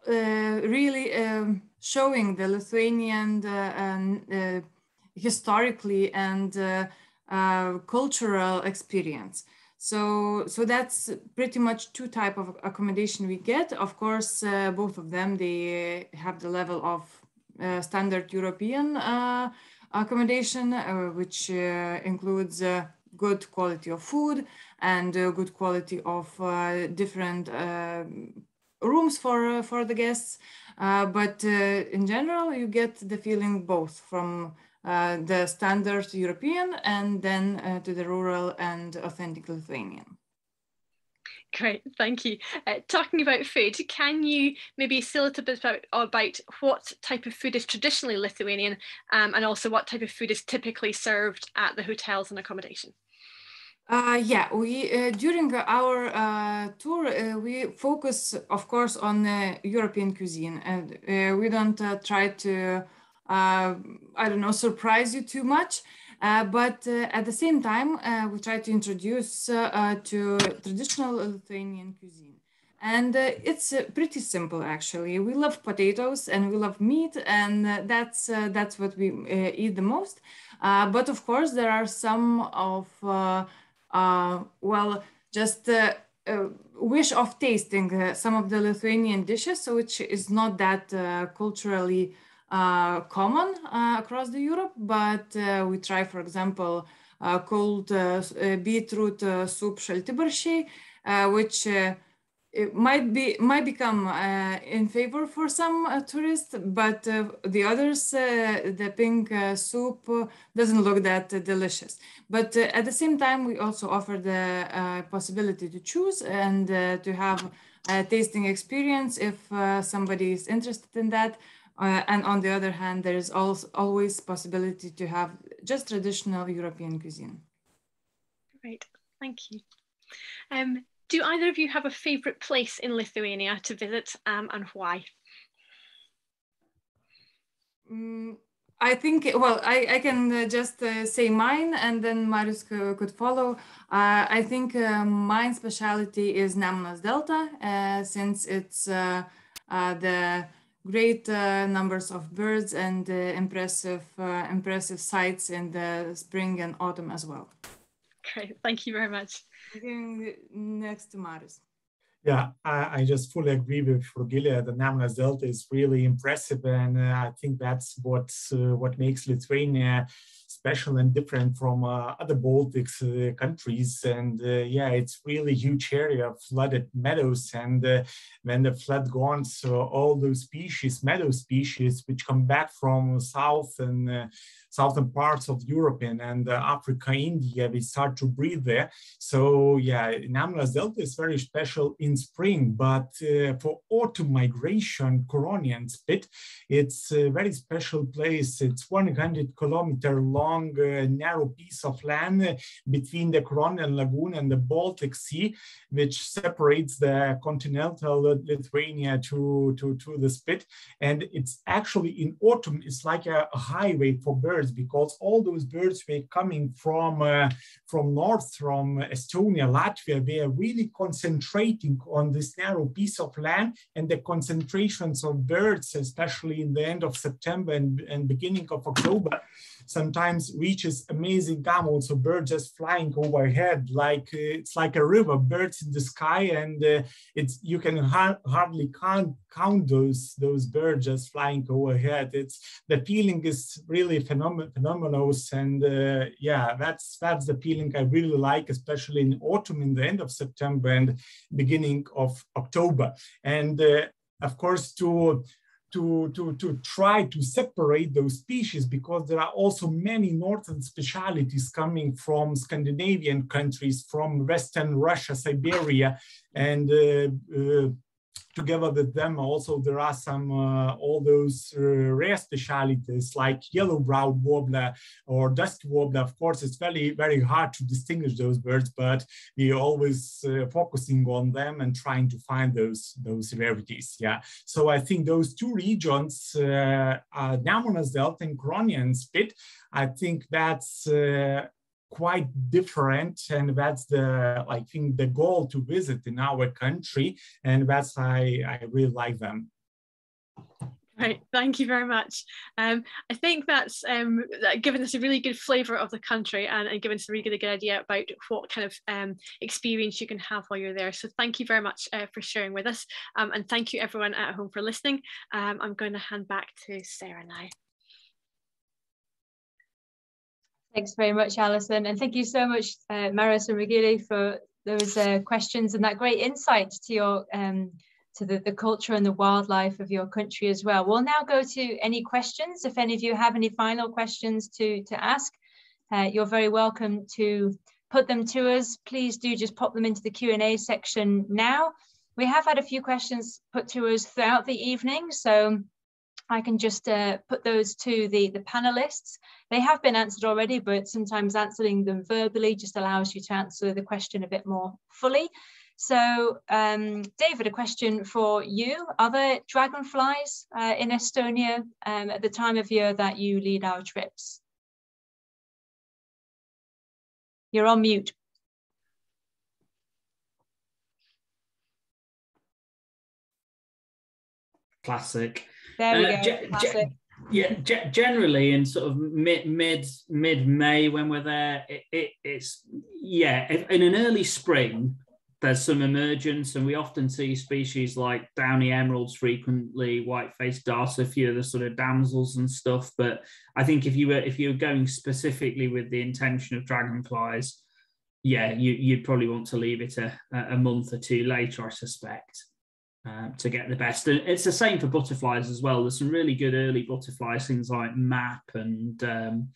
really um, showing the Lithuanian uh, historically and uh, uh, cultural experience. So, so that's pretty much two type of accommodation we get. Of course, both of them, they have the level of uh, standard European uh, accommodation, uh, which includes good quality of food and good quality of different rooms for for the guests. but in general, you get the feeling both from uh, the standard European and then uh, to the rural and authentic Lithuanian.
Great, thank you. Uh, talking about food, can you maybe say a little bit about, about what type of food is traditionally Lithuanian um, and also what type of food is typically served at the hotels and accommodation?
Uh, yeah, we uh, during our uh, tour uh, we focus, of course, on European cuisine, and uh, we don't uh, try to, I don't know, surprise you too much. Uh, but uh, at the same time, uh, we try to introduce to traditional Lithuanian cuisine. And it's pretty simple, actually. We love potatoes and we love meat, and that's that's what we eat the most. but of course, there are some of well, just uh, wish of tasting uh, some of the Lithuanian dishes, which is not that uh, culturally uh, Uh, common uh, across the Europe, but uh, we try, for example, uh, cold uh, beetroot soup šaltibarščiai, which it might be might become uh, in favor for some uh, tourists, but uh, the others, the pink soup doesn't look that delicious. But at the same time, we also offer the possibility to choose and to have a tasting experience if somebody is interested in that. Uh, and on the other hand, there is also always possibility to have just traditional European cuisine.
Great, thank you. Um, do either of you have a favorite place in Lithuania to visit um, and why?
Mm, I think, well, I, I can uh, just uh, say mine and then Marius could follow. Uh, I think uh, mine specialty is Nemunas Delta uh, since it's uh, the great uh, numbers of birds and uh, impressive uh, impressive sights in the spring and autumn as well.
Great, thank you very much.
Next to Marius.
Yeah, I, I, just fully agree with Rugilė. The Nemunas Delta is really impressive, and uh, I think that's what uh, what makes Lithuania special and different from uh, other Baltic uh, countries. And uh, yeah, it's really huge area of flooded meadows. And when the flood gone, so all those species, meadow species, which come back from south and southern parts of Europe and, and uh, Africa, India, we start to breed there. So yeah, Nemunas Delta is very special in spring, but uh, for autumn migration, Curonian Spit, it's a very special place. It's 100 kilometer long, uh, narrow piece of land between the Curonian Lagoon and the Baltic Sea, which separates the continental Lithuania to, to, to the Spit. And it's actually in autumn, it's like a highway for birds because all those birds were coming from, uh, from north, from Estonia, Latvia, they are really concentrating on this narrow piece of land and the concentrations of birds, especially in the end of September and, and beginning of October, sometimes reaches amazing amounts of birds just flying overhead, like uh, it's like a river, birds in the sky, and uh, it's you can ha hardly count count those those birds just flying overhead. It's the feeling is really phenom phenomenal, and uh, yeah, that's that's the feeling I really like, especially in autumn, in the end of September and beginning of October, and uh, of course to to, to, to try to separate those species because there are also many northern specialities coming from Scandinavian countries, from Western Russia, Siberia, and uh, uh, together with them also there are some uh, all those uh, rare specialities like yellow-browed warbler or dusky warbler. Of course it's very very hard to distinguish those birds but we're always uh, focusing on them and trying to find those those rarities yeah. So i think those two regions uh, Nemunas delta and Curonian spit. I think that's uh, quite different and that's the i think the goal to visit in our country and that's i i really like them
Right, thank you very much. Um, I think that's um, given us a really good flavour of the country and, and given us a really good, good idea about what kind of um, experience you can have while you're there. So thank you very much uh, for sharing with us um, and thank you everyone at home for listening. Um, I'm going to hand back to Sarah now.
Thanks very much, Alison. And thank you so much, uh, Maris and Rugilė, for those uh, questions and that great insight to your um, to the, the culture and the wildlife of your country as well. We'll now go to any questions. If any of you have any final questions to, to ask, uh, you're very welcome to put them to us. Please do just pop them into the Q&A section now. We have had a few questions put to us throughout the evening, so I can just uh, put those to the, the panelists. They have been answered already, but sometimes answering them verbally just allows you to answer the question a bit more fully. So um, David, a question for you. Are there dragonflies uh, in Estonia um, at the time of year that you lead our trips? You're on mute.
Classic.
There we uh, go. Ge-
yeah, ge- generally in sort of mid mid mid May when we're there, it, it, it's yeah. In an early spring, there's some emergence, and we often see species like downy emeralds frequently, white-faced darter, a few of the sort of damsels and stuff. But I think if you were if you were going specifically with the intention of dragonflies, yeah, you you'd probably want to leave it a, a month or two later, I suspect. Um, to get the best. And it's the same for butterflies as well. There's some really good early butterflies, things like map and um,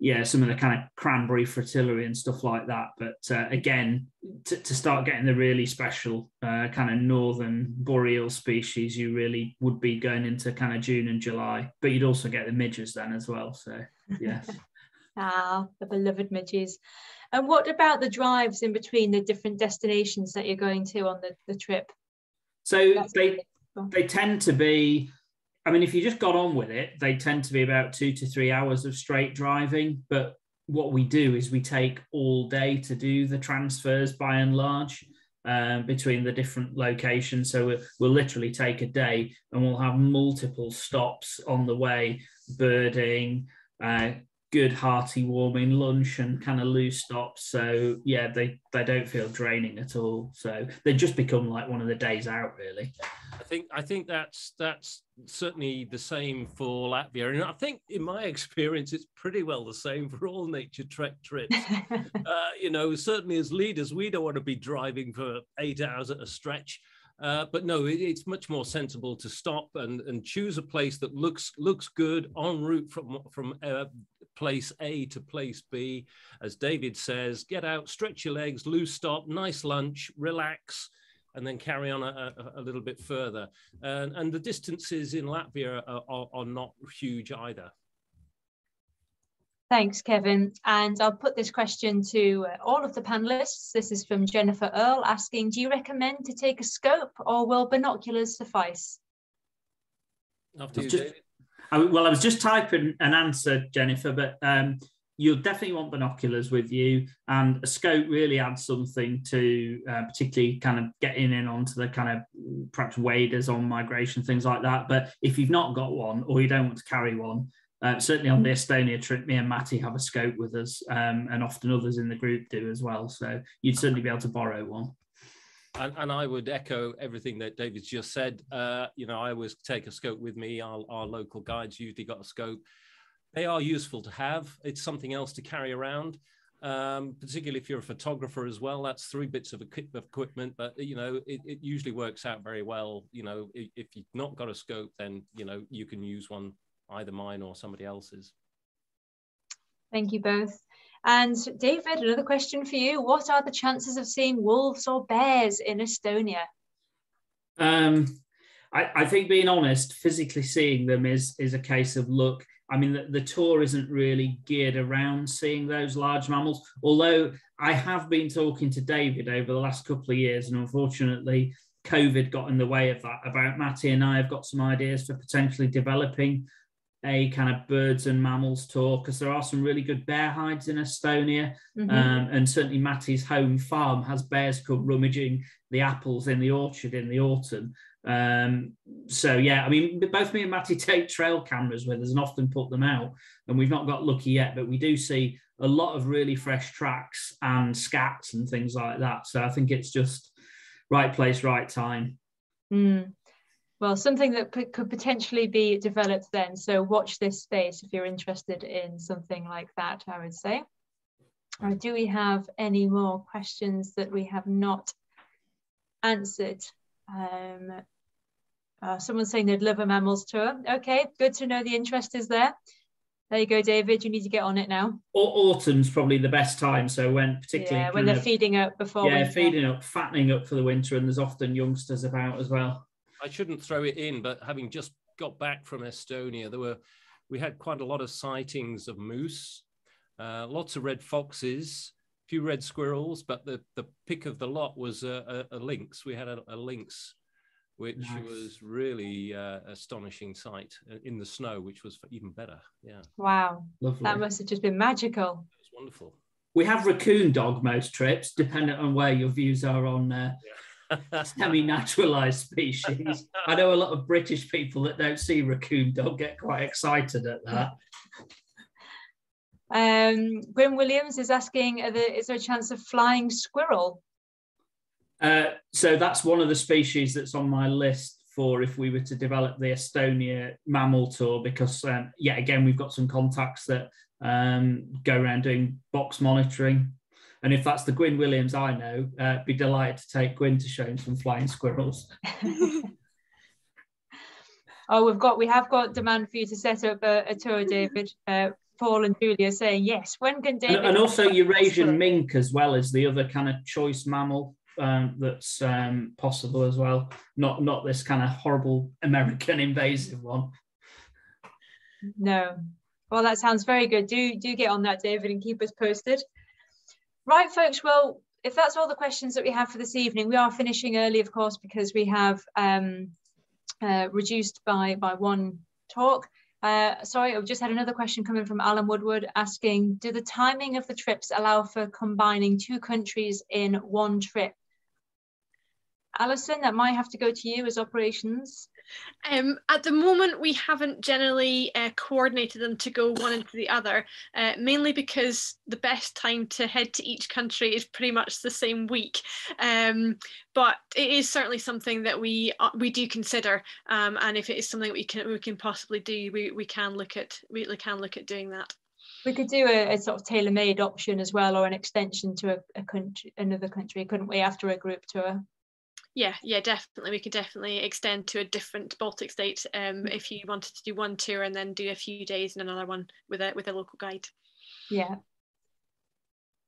yeah, some of the kind of cranberry fritillary and stuff like that. But uh, again, to, to, start getting the really special uh, kind of northern boreal species, you really would be going into kind of June and July. But you'd also get the midges then as well. So yes.
ah, the beloved midges. And what about the drives in between the different destinations that you're going to on the, the trip?
So That's they they tend to be. I mean, if you just got on with it, they tend to be about two to three hours of straight driving. But what we do is we take all day to do the transfers by and large. Uh, between the different locations. So we'll, we'll, literally take a day and we'll have multiple stops on the way, birding, uh, good hearty warming lunch and kind of loose stops so yeah they they don't feel draining at all. So they just become like one of the days out really.
I think i think that's that's certainly the same for latvia. And i think in my experience it's pretty well the same for all Naturetrek trips. Uh, you know certainly as leaders we don't want to be driving for eight hours at a stretch. Uh, but no, it, it's much more sensible to stop and, and choose a place that looks looks good en route from from uh, place A to place B. As David says, get out, stretch your legs, loose stop, nice lunch, relax, and then carry on a, a, a little bit further. And, and, the distances in Latvia are, are, are not huge either.
Thanks, Kevin. And I'll put this question to uh, all of the panelists. This is from Jennifer Earl asking, do you recommend to take a scope or will binoculars suffice?
After you, just, I, well, I was just typing an answer, Jennifer, but um, you'll definitely want binoculars with you and a scope really adds something to uh, particularly kind of getting in onto the kind of perhaps waders on migration things like that but if you've not got one or you don't want to carry one uh, certainly on the Estonia trip, me and Matty have a scope with us, um, and often others in the group do as well. So you'd certainly be able to borrow one.
And, and I would echo everything that David's just said. Uh, you know, I always take a scope with me. Our, our local guides usually got a scope. They are useful to have. It's something else to carry around, um, particularly if you're a photographer as well. That's three bits of equipment, but you know, it, it usually works out very well. You know, if, if you've not got a scope, then you know you can use one either mine or somebody else's.
Thank you both. And David, another question for you. What are the chances of seeing wolves or bears in Estonia?
Um, I, I, think being honest, physically seeing them is, is a case of luck. I mean, the, the, tour isn't really geared around seeing those large mammals, although I have been talking to David over the last couple of years, and unfortunately, COVID got in the way of that. About Matty and I have got some ideas for potentially developing a kind of birds and mammals tour because there are some really good bear hides in Estonia. Mm-hmm. Um, and certainly Matty's home farm has bears come rummaging the apples in the orchard in the autumn. Um, so yeah, I mean, both me and Matty take trail cameras with us and often put them out. And we've not got lucky yet, but we do see a lot of really fresh tracks and scats and things like that. So I think it's just right place, right time.
Mm well, something that could, could potentially be developed then. So watch this space if you're interested in something like that, I would say. Or do we have any more questions that we have not answered? Um, uh, someone's saying they'd love a mammals tour. Okay, good to know the interest is there. There you go, David. You need to get on it now.
Autumn's probably the best time. So when particularly
yeah, when they're of, feeding up before
yeah, winter. feeding up, fattening up for the winter, and there's often youngsters about as well.
I shouldn't throw it in, but having just got back from Estonia, there were we had quite a lot of sightings of moose, uh, lots of red foxes, a few red squirrels, but the the pick of the lot was a, a, a lynx. We had a, a lynx, which nice. was really uh, astonishing sight uh, in the snow, which was even better. Yeah.
Wow, Lovely. that must have just been magical.
It was wonderful.
We have raccoon dog most trips, depending on where your views are on uh, yeah semi-naturalized species. I know a lot of British people that don't see raccoon don't get quite excited at that.
Um, Gwyn Williams is asking, is there a chance of flying squirrel?
Uh, so that's one of the species that's on my list for if we were to develop the Estonia mammal tour, because um, yeah, again, we've got some contacts that um, go around doing box monitoring and if that's the Gwyn Williams I know, uh, be delighted to take Gwyn to show him some flying squirrels.
oh, we've got we have got demand for you to set up a, a tour, David. Uh, Paul and Julia saying yes. When can David?
And, and also Eurasian mink as well as the other kind of choice mammal um, that's um, possible as well. Not not this kind of horrible American invasive one.
No. Well, that sounds very good. Do do get on that, David, and keep us posted. Right, folks. Well, if that's all the questions that we have for this evening, we are finishing early, of course, because we have um, uh, reduced by, by one talk. Uh, sorry, I've just had another question coming from Alan Woodward asking, do the timing of the trips allow for combining two countries in one trip? Alison, that might have to go to you as operations.
Um, at the moment, we haven't generally uh, coordinated them to go one into the other, uh, mainly because the best time to head to each country is pretty much the same week. Um, but it is certainly something that we uh, we do consider, um, and if it is something we can we can possibly do, we, we can look at we can look at doing that.
We could do a, a sort of tailor-made option as well, or an extension to a, a country, another country, couldn't we, after a group tour?
Yeah, yeah, definitely. We could definitely extend to a different Baltic state um, if you wanted to do one tour and then do a few days and another one with a with a local guide.
Yeah.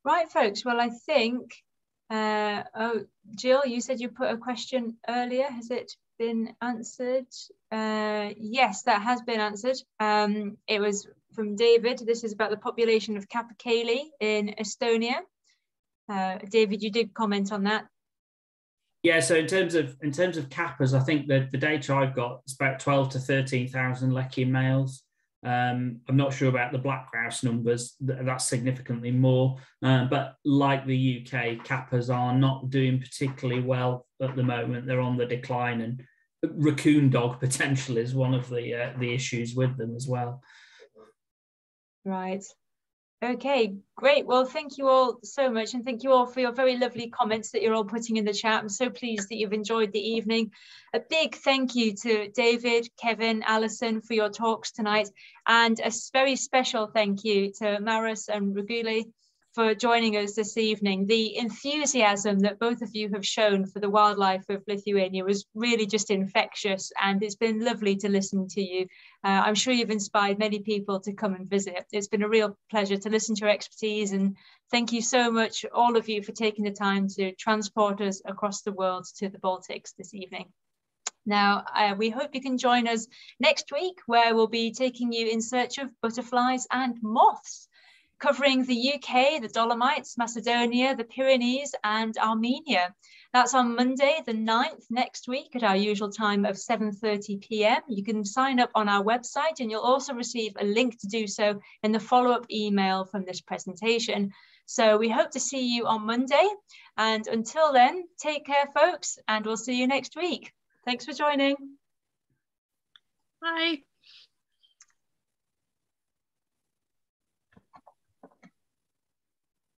Right, folks. Well, I think. Uh, oh, Jill, you said you put a question earlier. Has it been answered? Uh, yes, that has been answered. Um, it was from David. This is about the population of Capercaillie in Estonia. Uh, David, you did comment on that.
Yeah, so in terms of in terms of cappers, I think that the data I've got is about twelve to thirteen thousand lekking males. Um, I'm not sure about the black grouse numbers. That's significantly more. Uh, but like the UK, cappers are not doing particularly well at the moment. They're on the decline, and raccoon dog potential is one of the uh, the issues with them as well.
Right. Okay, great. Well, thank you all so much. And thank you all for your very lovely comments that you're all putting in the chat. I'm so pleased that you've enjoyed the evening. A big thank you to David, Kevin, Alison for your talks tonight. And a very special thank you to Maris and Rugilė for joining us this evening. The enthusiasm that both of you have shown for the wildlife of Lithuania was really just infectious, and it's been lovely to listen to you. Uh, I'm sure you've inspired many people to come and visit. It's been a real pleasure to listen to your expertise, and thank you so much, all of you, for taking the time to transport us across the world to the Baltics this evening. Now, uh, we hope you can join us next week, where we'll be taking you in search of butterflies and moths covering the UK, the Dolomites, Macedonia, the Pyrenees, and Armenia. That's on Monday, the 9th, next week at our usual time of 7.30 p.m. You can sign up on our website and you'll also receive a link to do so in the follow-up email from this presentation. So we hope to see you on Monday. And until then, take care, folks, and we'll see you next week. Thanks for joining.
Bye.